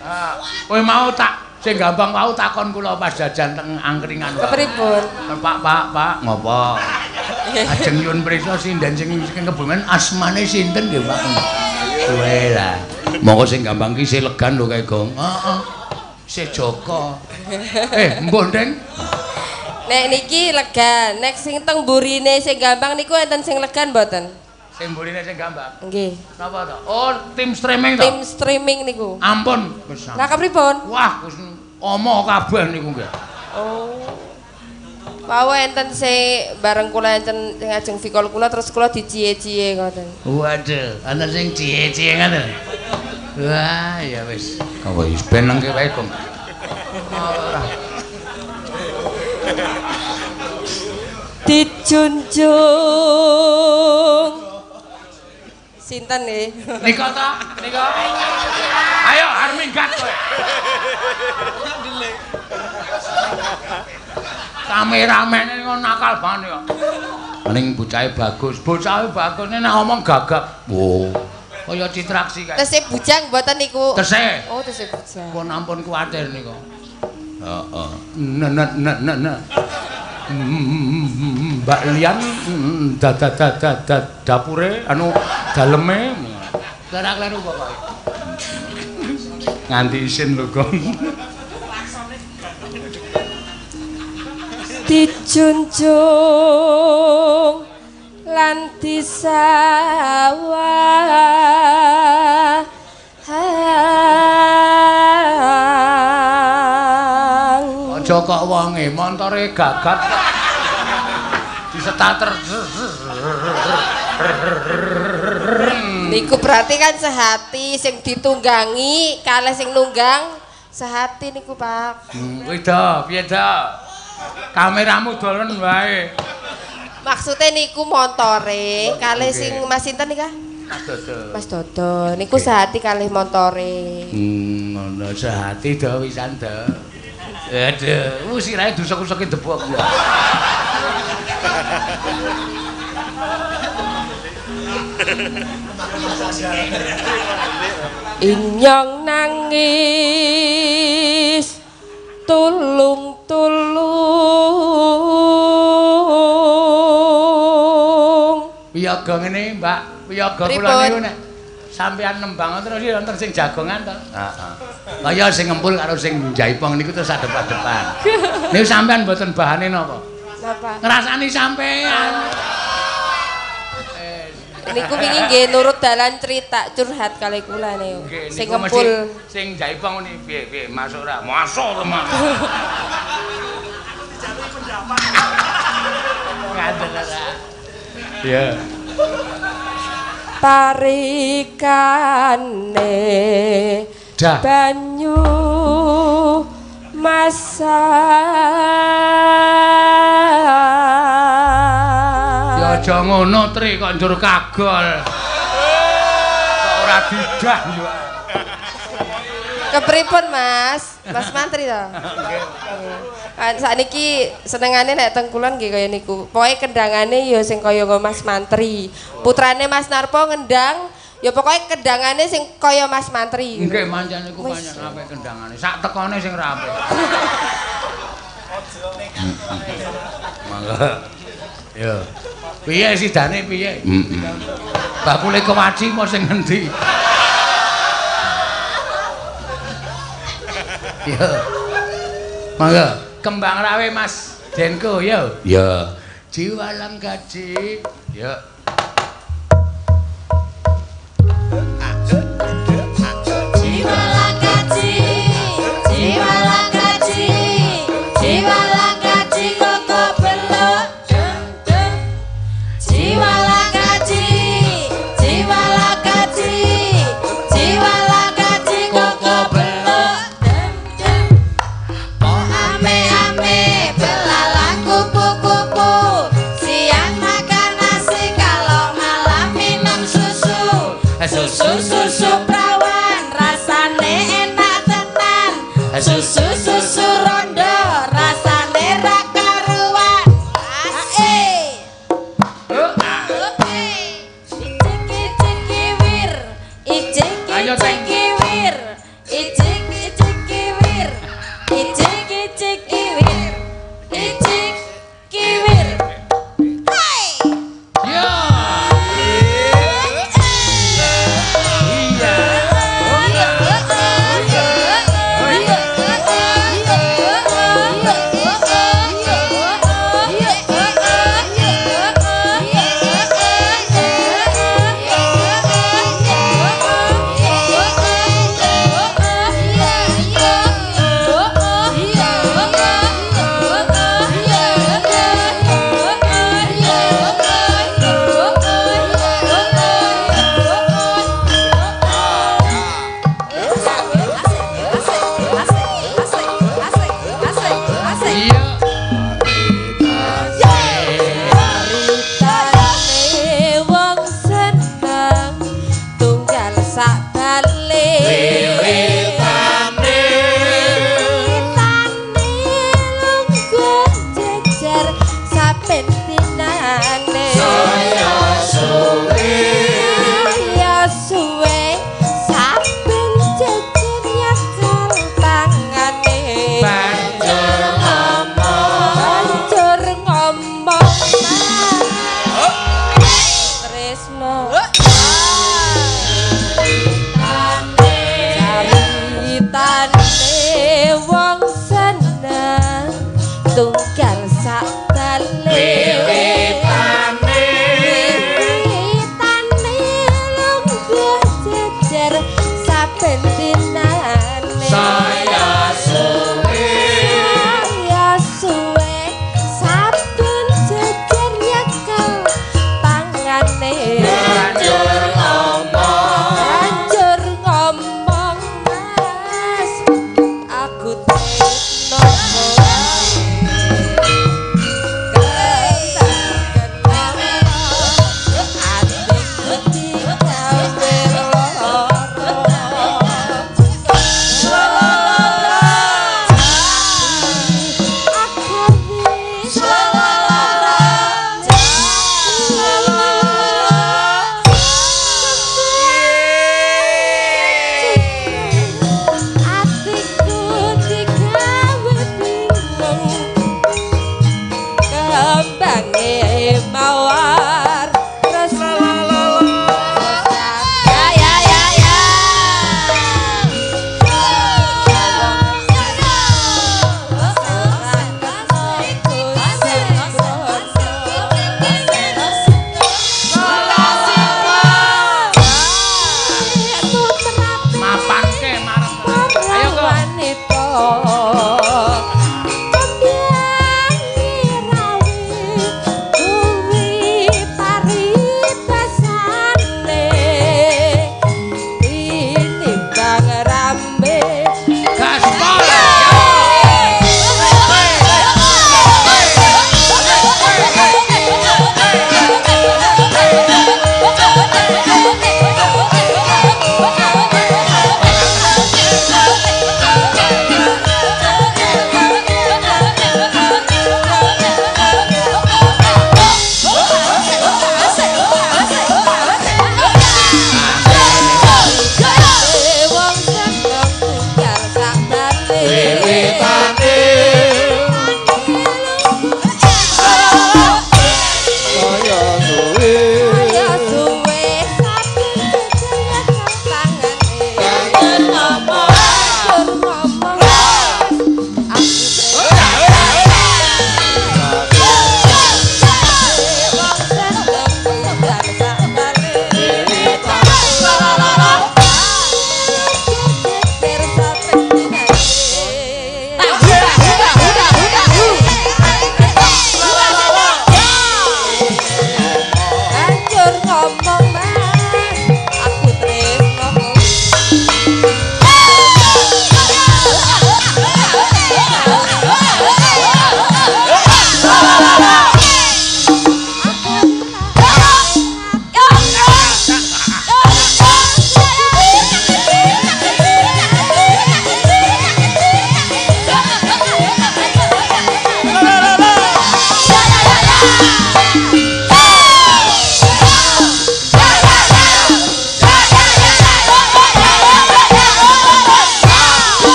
Ah, kowe mau tak sing Gambang mau takon kula pas jajan teng angkringan. Kepripun? Pak, Pak, Pak, ngopo? Ajeng nyuwun prisa sinden sing sing kebumen asmane sinten nggih, Pak? Kowe lah. Monggo sing Gambang ki isih legan lho kae, Gong. Heeh. Isih Joko. Eh, mbon, Deng. Nek niki lega, nek sing teng burine sing gambang niku enten sing legan mboten? Sing mburine sing Gambang. Nggih. Napa to? Oh, tim streaming to. Tim streaming niku. Ampun, wis. Lah kepripun? Wah, wis omo kabeh niku nggih. Oh. Pawe enten sing bareng kula enten sing ajeng vikol kula terus kula dicie-cie ngoten. Waduh, ana sing cie-cie ngono. Wah, ya wis. Apa wis ben nengke wae, Gong. Ora. Dijunjung. Sinten nggih? Nika ta? Nika. Ayo Harminggat kowe. Kameramen kok nakal banget kok. Ning bocahe bagus, bocahe bagus nek ngomong gagap. Wo. Kaya citraksi kae. Tesih bujang mboten niku. Tesih. Oh, tesih bujang. Pun ampun kuwatir nika. Heeh. Nek nek nek. Mbak Lian dapure anu daleme ora kleru pokoke. Nganti isin lho, Gong. Dijunjung lan disawah. Wonge montore gagat. Disetater. Niku berarti kan sehati sing ditunggangi kalih sing nunggang sehati niku Pak. Hmm, Kuwi do, piye do? Kameramu dolen wae. Maksudnya niku montore kalih sing Mas sinten nika? Mas Dodo. Mas Dodo. Niku sehati kalih montore. Hmm, ngono sehati do wisan do. Aduh, wis sirahe dusuk-usuke debok. Inyong nangis tulung-tulung. Piyaga ngene, Mbak. Piyaga kula niku nek sampeyan nembang terus iki wonten sing jagongan to. Heeh. Kaya sing ngempul karo sing jaipong niku terus adep-adepan. Niku sampeyan mboten bahane napa? Napa? Ngrasani sampeyan. Niku wingi nggih nurut dalan cerita curhat kali kula niku. Sing niku ngempul. sing jaipong ni piye piye masuk ora? Masuk to, Mas. (laughs) Ngaten ora. Ya. Parikane banyu masak. Ya aja ngono, Tri, kok njur kagol. Kok ora didah yo. Kepripun, Mas? Mas Mantri to? Kan sakniki senengane nek teng kulon nggih kaya niku. Pokoke kendangane ya sing kaya nggo Mas Mantri. Putrane Mas Narpo ngendang ya pokoke kendangane sing kaya Mas Mantri. Nggih, mancan niku pancen apik kendangane. Sak tekone sing ra apik. Mangga. Ya. Piye sidane piye? Heeh. Bakule kewaci mau sing ngendi? Ya. Mangga, kembang rawe Mas Denko ya. Ya. Jiwalang gaji. Ya.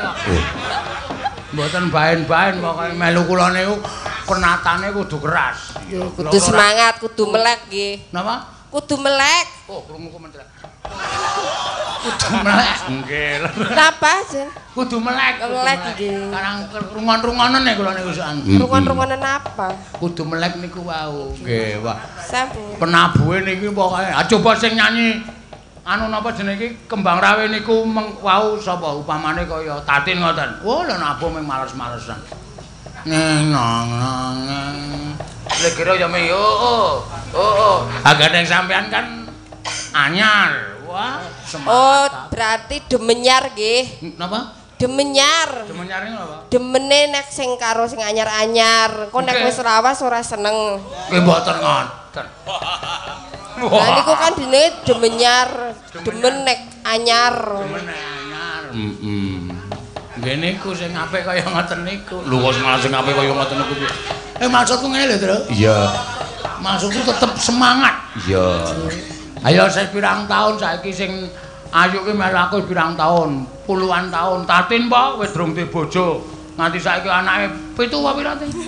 Kok. Mboten baen-baen pokoke melu kula niku penatane kudu keras. Kudu semangat, kudu melek nggih. Napa? Kudu melek. Oh, krungu komentar. Kudu melek. Nggih. Napa, Jan? Kudu melek. Melek, nggih. Karang rungon-rungonen nek kula niku sak. Rungon-rungonan apa? Kudu melek niku wau. Nggih, wah. Sampun. Penabuhe niki pokoke. Ah coba sing nyanyi anu napa jenenge kembang rawe niku wau sapa upamane kaya tatin ngoten. Oh, lha nabuh mung males-malesan. Neng. Lek kira ya me yo. Oh, oh. oh. Agak ning sampean kan anyar. Wah, Oh, semangat. berarti demenyar nggih. Napa? Demenyar. Demen nyari napa? Demene nek sing karo sing anyar-anyar. Kok nek wis lawas ora seneng. Nggih mboten ngoten. Lah niku kan dene demenyar, demen nek anyar. Demen anyar. Heeh. Nggih niku sing apik kaya ngoten niku. Lho kok malah sing apik kaya ngoten niku. Eh maksudku ngene lho, Tru. Iya. Maksudku tetep semangat. Iya. Ayo saya pirang tahun saiki sing ayu ki melu aku pirang tahun? Puluhan tahun. Tatin po wis durung duwe bojo. Nganti saiki anake pitu apa pira Tin? (laughs)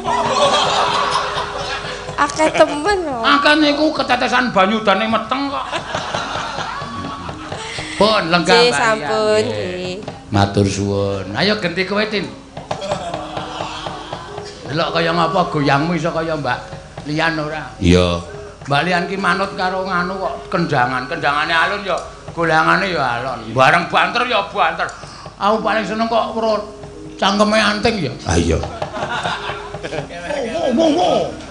Akeh temen kok. Akan niku ketetesan banyu dane meteng kok. Pun lenggah Nggih, Mbak sampun nggih. Matur suwun. Ayo genti kowe Tin. Delok kaya ngapa goyangmu iso kaya Mbak Lian ora? Iya. Mbak Lian ki manut karo nganu kok kendangan. Kendangane alun ya golangane ya alon. Bareng banter ya banter. Aku paling seneng kok cangkeme anting ya. Ah iya. Wo wo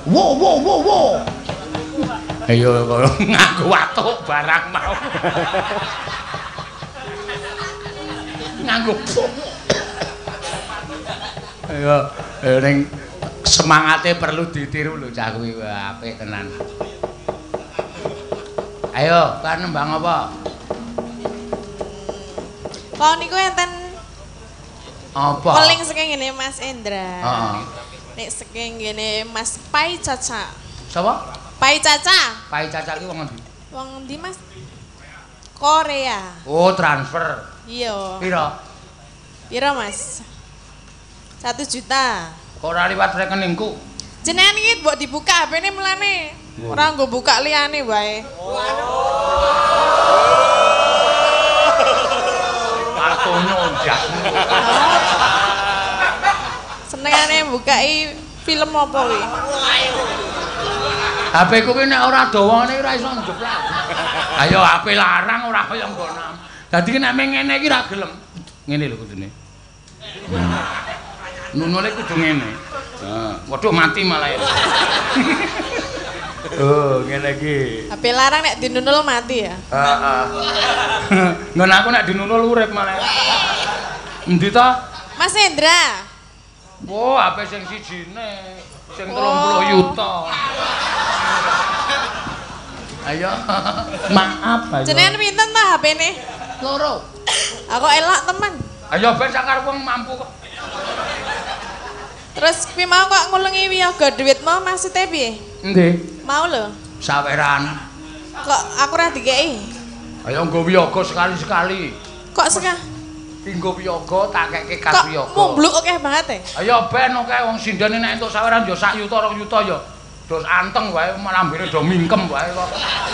wo wo wo wo. Ayo kaya nganggo watuk barang mau. nganggo Ayo, ayo ning semangate perlu ditiru lho cah kuwi apik tenan. Ayo, kan nembang apa? Kalau niku enten Apa? paling saking ngene Mas Endra. Heeh. Nek saking ngene Mas Pai Caca. Sapa? Pai Caca. Pai Caca ki wong endi? Wong ndi Mas? Korea. Oh, transfer. Iya. Pira? Piro Mas? Satu juta. Kok ora liwat rekeningku? Jenengan iki mbok dibuka HP-ne mulane. Ora nggo buka liyane wae. Aku nyonjak. Senengane bukai film apa kuwi? HP ku ki nek ora dawane ora iso njeblak. Ayo HP larang ora kaya nggonam. Dadi nek ngene iki ra gelem. Ngene lho kudune. Nunule kudu ngene. Heeh, waduh mati malah ya. (laughs) Oh, ngene iki. HP larang nek dinunul mati ya. Heeh. (laughs) Nggon aku nek dinunul urip malah. Endi to? Mas Endra. Oh, HP sing sijine, sing 30 Oh. yuta. Ayo, (laughs) maaf ayo. Jenengan pinten ta HP-ne? loro. Aku elak teman. Ayo ben sakar wong mampu kok. Terus kuwi mau kok ngulungi wiyaga dhuwitmu maksudnya piye? Endi? Mau lho. Saweran. Kok aku ora dikeki? Ayo nggo wiyaga sekali-sekali. Kok seka? Dinggo wiyaga tak keke kas Kok wiyaga. mumbluk akeh banget e? Ayo ben oke wong sindene nek entuk saweran yo sak yuta rong yuta yo. Terus anteng wae malambene do mingkem wae kok.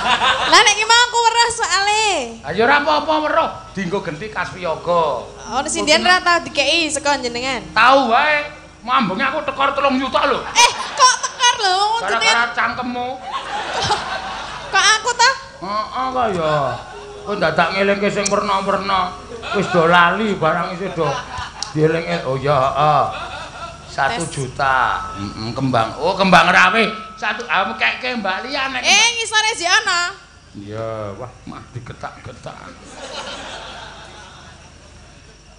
(laughs) Lah nek ki mau aku weruh soale. Ayo ora apa-apa weruh, dinggo genti kas wiyaga. Ono sindian ora tau dikeki saka jenengan. Tahu wae, mambenge aku tekor 3 juta lho. Eh, kok tekar lho wong jenengan. Gara-gara cangkemmu. (laughs) Kok aku ta? Heeh kaya. Kowe dadak ngelingke sing werna-werna. Wis do lali barang isih do dieling oh ya heeh. Satu Tes. juta. Heeh, kembang. Oh, kembang rawe. Satu ah keke Mbak Lian nek. Eh, ngisore sih ana. Iya, wah mah diketak-ketak.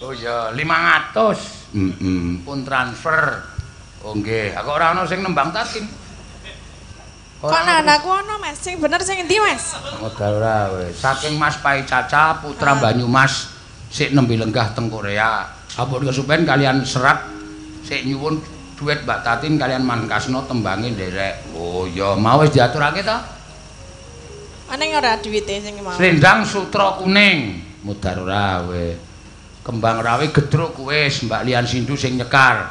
Oh ya, 500. Heeh, pun transfer. Oh nggih, aku ora ana sing nembang tatin. Kok nanaku ana, Mas? Sing bener sing endi, Mas? Modal ora wis. Saking Mas Pai Caca putra Banyumas sik nembe lenggah teng Korea. Ampun kesupen kalian serat sik nyuwun duit Mbak Tatin kalian Mankasno tembange nderek. Oh ya mau wis diaturake ta? Ana yang ora duwite sing mau. Selendang sutra kuning. Modal ora. Kembang rawe gedruk wis Mbak Lian Sindu sing nyekar.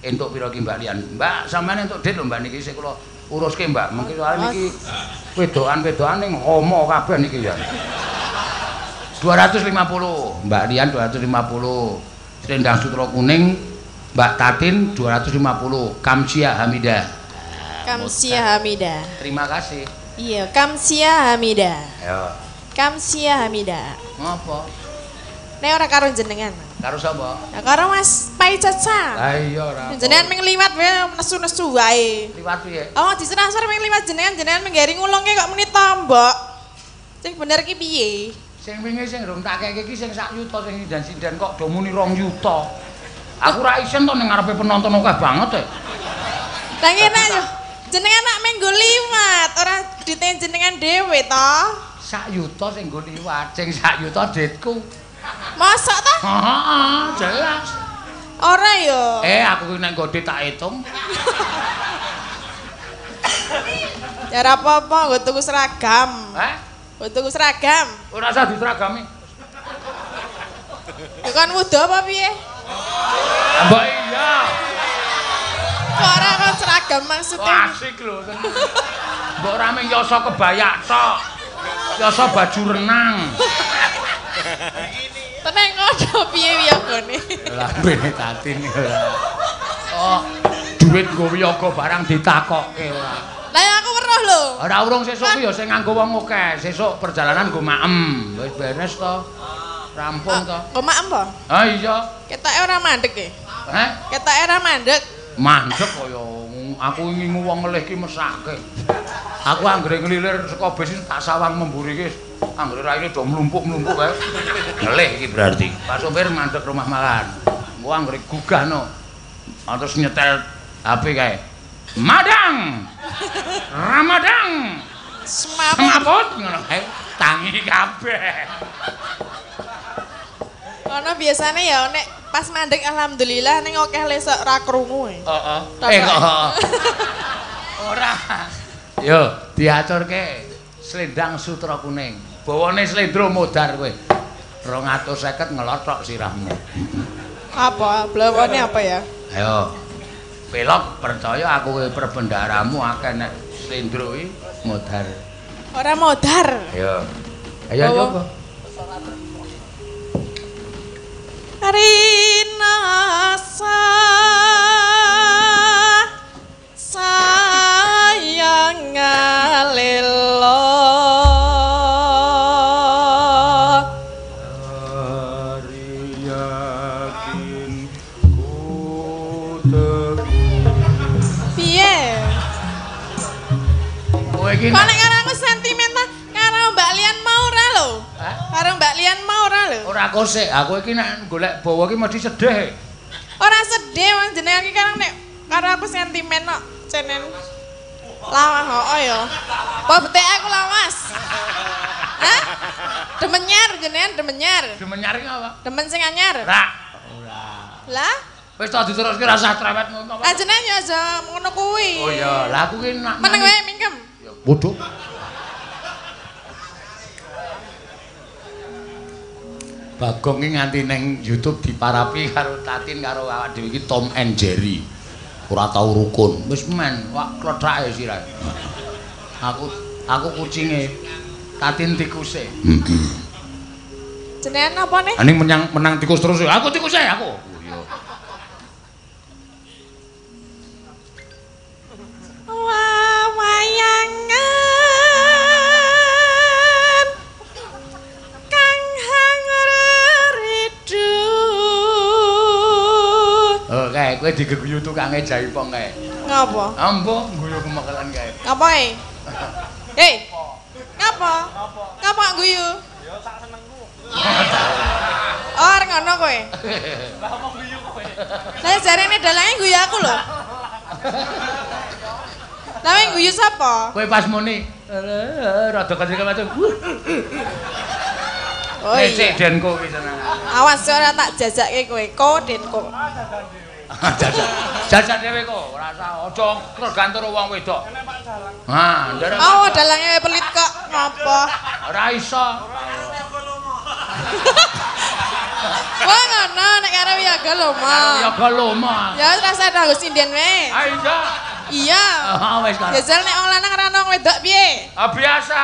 Entuk pira ki Mbak Lian? Mbak sampean entuk dit lho Mbak niki sik kula uruske Mbak. Mungkin soal niki wedokan-wedokan ning homo kabeh niki ya. 250 Mbak Lian 250 Selendang sutra kuning Mbak Tatin 250 Kamsia Hamidah Kamsia Hamida. Terima kasih Iya, Kamsia Hamida. Ya Kamsia Hamida. Ngapa? Nek ora karo jenengan. Karo sapa? Ya karo Mas Pai Caca. Lah iya ora Jenengan ming liwat wae nesu-nesu wae. Liwat piye? Oh, diserasar ming liwat jenengan jenengan menggari ngulungke kok muni tombok. Sing bener ki piye? Sing wingi sing rung tak keke iki sing sak yuta sing sindan-sindan kok do muni 2 yuta. Aku ra isen to ning ngarepe penonton akeh banget e. Lah ngene yo. Jenengan nak minggu liwat, ora dite jenengan dhewe to. Sak yuta sing nggo liwat, sing sak yuta ditku. Masak ta? Heeh, jelas. Ora ya. Eh, aku ki nek gode tak hitung. Ya ora apa-apa, nggo tuku seragam. Eh, Nggo tuku seragam. ora usah diseragami. Ya kan wudo apa piye? Mbak iya. Kok ora kan seragam maksudnya? asik lho. Mbok ora mung yoso kebaya tok. Yoso baju renang. (laughs) Tenang ngono piye wiyagane. Lambene tatin ora. Oh, duit nggo wiyaga barang ditakokke ora. Lah aku weruh lho. Ora urung sesuk ku ya sing nganggo wong akeh. Sesuk perjalanan nggo maem. Wis beres to. Rampung to. Kok mak apa? Ah iya. Ketoke ora mandek e. Heh, Ketoke ora mandek. mandek kaya aku ngingu wong ngelih ki mesake. Aku anggere nglilir saka bis tak sawang memburi ki. Anggere raine do mlumpuk-mlumpuk kae. Ngelih iki berarti. Pak sopir mandek rumah makan. Engko anggere gugah no. Ah, Terus nyetel HP kae. Madang. Ramadang. Semaput. Semaput ngono kae. Tangi kabeh. Ono biasane ya nek pas mandek alhamdulillah ning akeh lesok ra krungu. Heeh. Tak Eh Pak. kok. Ora. Yo, diaturke slendang sutra kuning. Bawane slendro modar kowe. 250 ngelotok sirahmu. Apa? Blawone apa ya? Ayo. Pelok percaya aku kowe perbendaramu akeh nek slendro iki modar. Ora modar. Ayo. Ayo coba. Rina lho ora kosek. Aku iki nek golek bawa iki mesti sedih. ora sedih wong jenengan iki kan nek karo aku sentimen kok cenen lawas kok ya apa betek aku lawas Hah? Demenyar jenengan demenyar. Demenyar iki apa? Demen sing anyar. Ra. Lah, Wis tak diteruske rasa trewet ngono apa? ah jenengan ya aja ngono kuwi. Oh iya, lah aku ki nak Meneng wae mingkem. Bodoh. Bagong iki nganti ning YouTube diparapi karo Tatin karo awak dhewe iki Tom and Jerry. Ora tau rukun. Wis men, wak klethake sirahe. Aku aku kucinge. Tatin tikuse. Jenengan apa nih? Ani menang menang tikus terus. Aku tikuse aku. Oh iya. Kae kowe digeguyu tukange jaipong kae. Ngapa? Ambo guyu kemekelan kae. Ngapa e? Hei. (laughs) Ngapa? Ngapa gak guyu? (laughs) Oh, arep ngono kowe. Lah ngomong guyu kowe. Lah jarene dalange guyu aku lho. Lah wing guyu sapa? Kowe pas muni eh, rada kecil macam. Oh iya. cek denko ki seneng. Awas ora tak jajakke kowe. Koden kok. Jajak. Jajak dhewe kok, ora usah aja tergantung wong wedok. Ha. Oh, dalange pelit kok. Ngapa? Ora iso. (laughs) Wah ngono nek karo wiyaga lho, Ya Ma. galoma. Ya wis rasa nganggo sinden wae. Ah iya. Iya. Ah wis kan. Jajal nek wong lanang ora ono wedok piye? Ah biasa.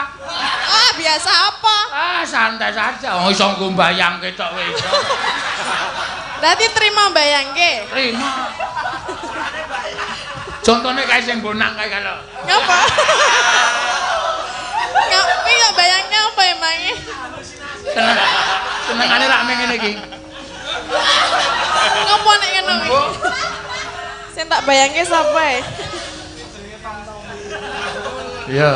Ah, biasa apa? Ah santai saja. Wong iso ngumbayang ketok wis. (laughs) Berarti terima bayangke. Terima. Contohnya kayak sing bonak kayak kalau. Ngapa? Ngapain gak bayangnya apa emangnya? Seneng. Senengane ming ngene iki. Ngapa nek ngono kuwi? Sing tak bayangke sapa e? Iya.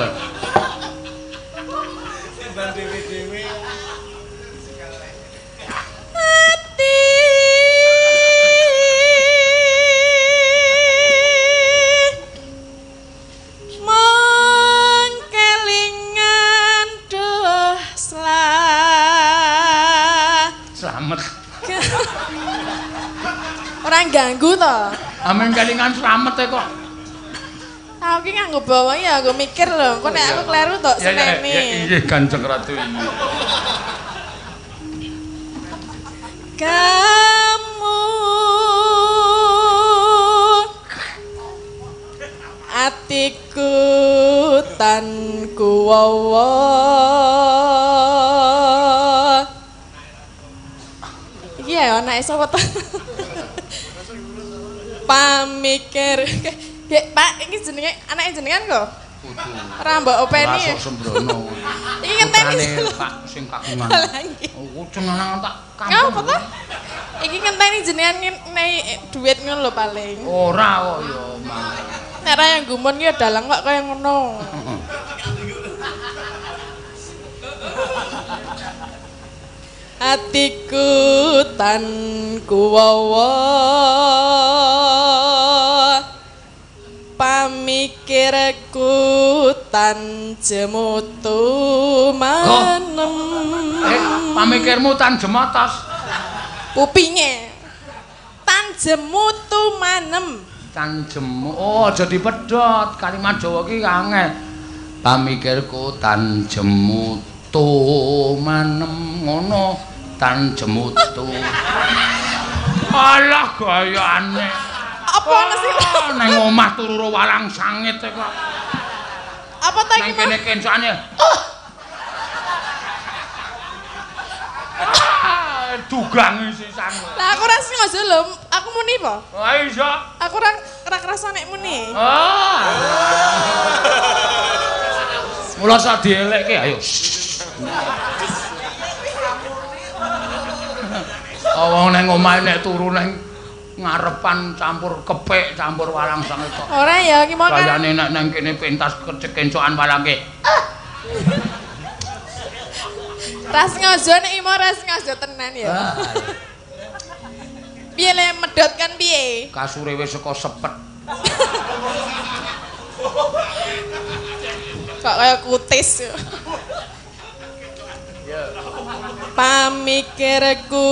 To? Amin kelingan slamet e kok. Aku ki nganggo bawang ya aku mikir lho, kok nek aku kleru tok Ya, ya, ya, seneni. Iya Kanjeng Ratu ini. Kamu atiku tan kuwawa Iki ya anake sapa to? Pamikir. (laughs) Gek, Pak, iki jenenge anake jenengan kok? Ora mbok openi. Rasuk sembrono. (laughs) Iki ngenteni Pak sing kagungan. Oh, jenengan tak Ngapa kampung. to? Iki ngenteni jenengan ngenei duit ngono lho paling. Ora kok ya, Mang. Nek ra yang gumun ki dalang kok kaya ngono. (laughs) Atiku tan kuwawa Pamikirku tan jemutu manem Eh, pamikirmu tan jematas. Kupinge tan jemutu manem Tan jemu. Oh, aja dipedhot. Kalimat Jawa ki angel. Pamikirku tan jemutu manem ngono. Tan jemutu. Alah gayane. Apa ana sih? Oh, Nang omah turu walang sangit kok. Apa ta Nang iki? kene kencane. Ah, Dugang sisan. Lah aku ora sengaja lho, aku muni apa? Wah iso. Aku ora ora kerasa nek muni. Oh. Mula sak dielekke ayo. Oh, wong nang omahe nek turu nang ngarepan campur kepek campur walang sangit kok. Ora ya, iki mau. Kayane nek nang kene pentas kecencokan walangke. Ras sengaja nek mau ras sengaja tenan ya. Piye le medhot kan piye? Kasure wis saka sepet. Kok kaya kutis. Pamikirku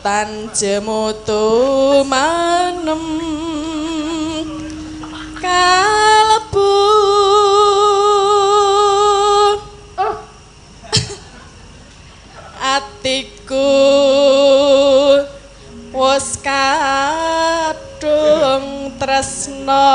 tan jemutu manem. Kalbu atiku wis kadung tresna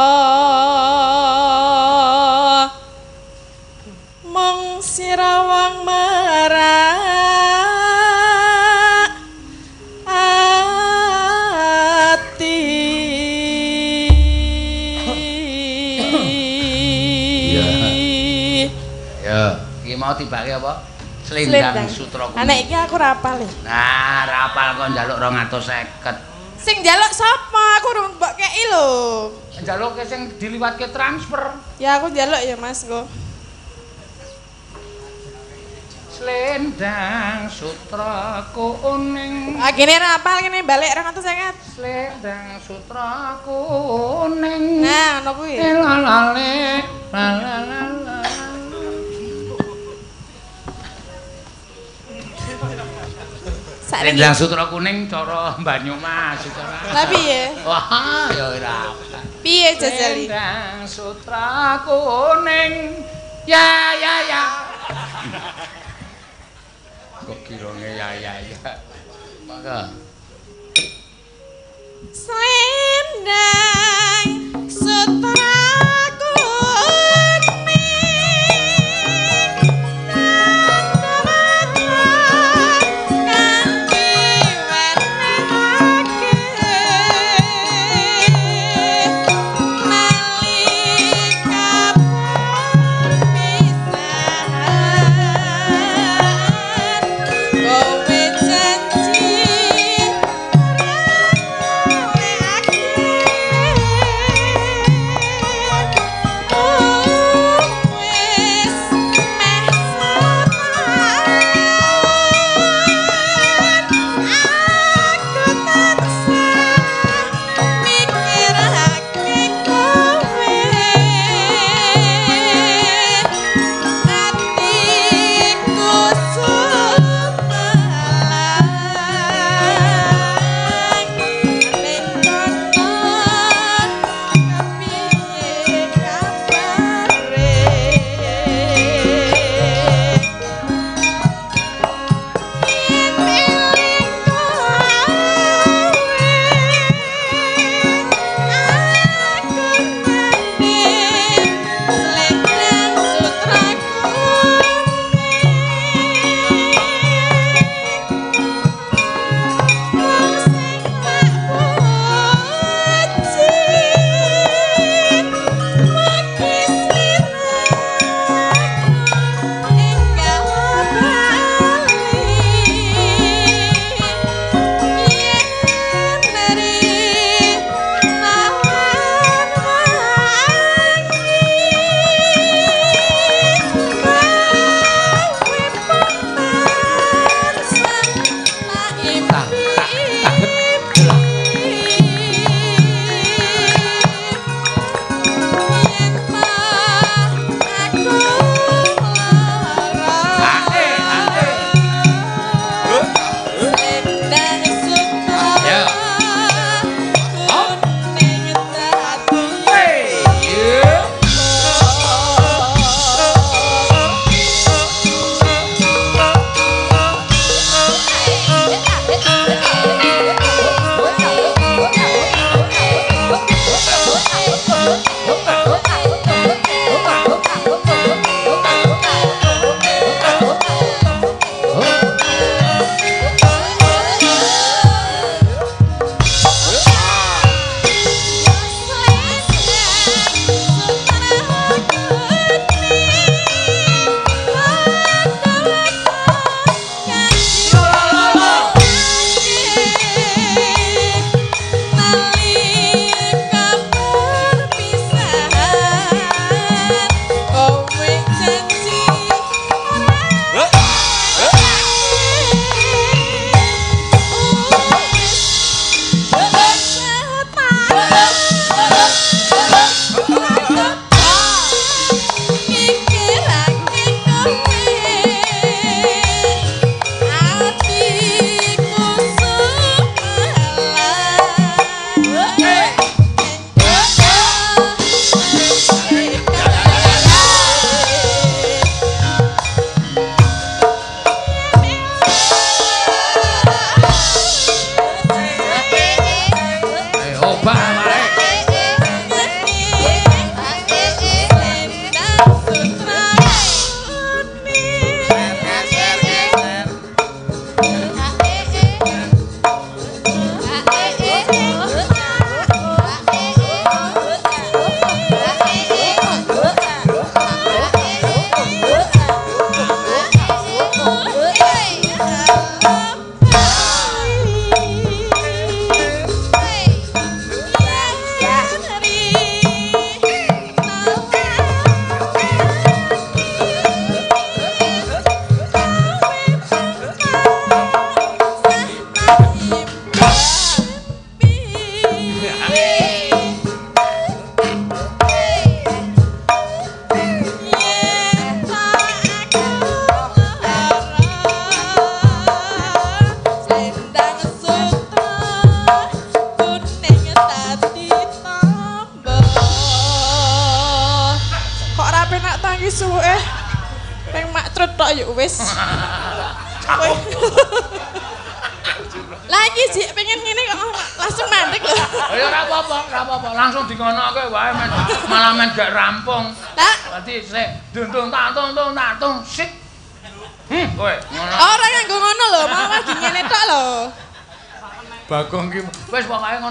tibake apa? Selendang sutra kuning. Anak iki aku ora apal ya. Nah, rapal kok njaluk 250. Sing njaluk sapa? Aku urung mbok kei lho. Njaluk ke sing diliwatke transfer. Ya aku njaluk ya Mas kok. Selendang sutra kuning. Ah kene ora apal kene balik 250. Selendang sutra kuning. Nah, ngono kuwi. Lalalala. Sakniki. Selendang sutra kuning cara Banyumas cara. Lah piye? Wah, ya ora. Piye jajali? Selendang sutra kuning. Ya ya ya. Kok kirone ya ya ya. Maka Selendang sutra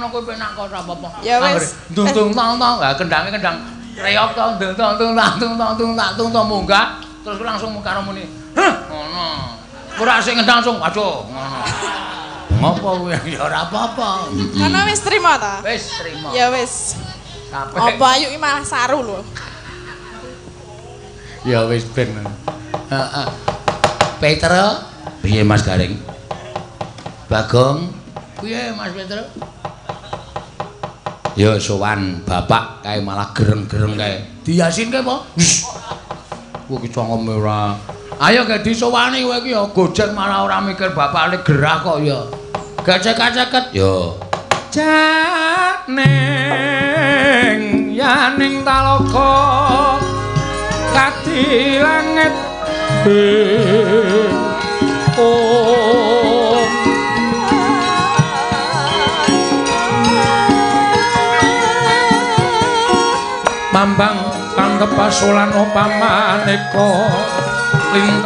ngono kuwi penak kok ora apa-apa. Ya wis. Duntung tong tong, ha kendange kendang reok to duntung tung tak tung tak tung tak tung to munggah terus langsung karo muni. Heh, ngono. Ora sing kendang langsung aduh ngono. Ngopo kuwi (laughs) ya ora apa-apa. Kono wis trima ta? Wis trima. Ya wis. Sampai Apa ayu iki malah saru lho. Ya wis ben. Heeh. Peter, piye Mas Garing? Bagong, piye Mas Peter? Ya sowan bapak kae malah gereng-gereng kae. Diyasinke apa? Kuwi ki cangkeme ora. Ayo ge disowani kowe iki ya gojek malah ora mikir bapakne gerah kok ya. Gacek-gaceket ya. Janeng yaning talaka kati langit Mambang kang tepasulan opamaneka lintang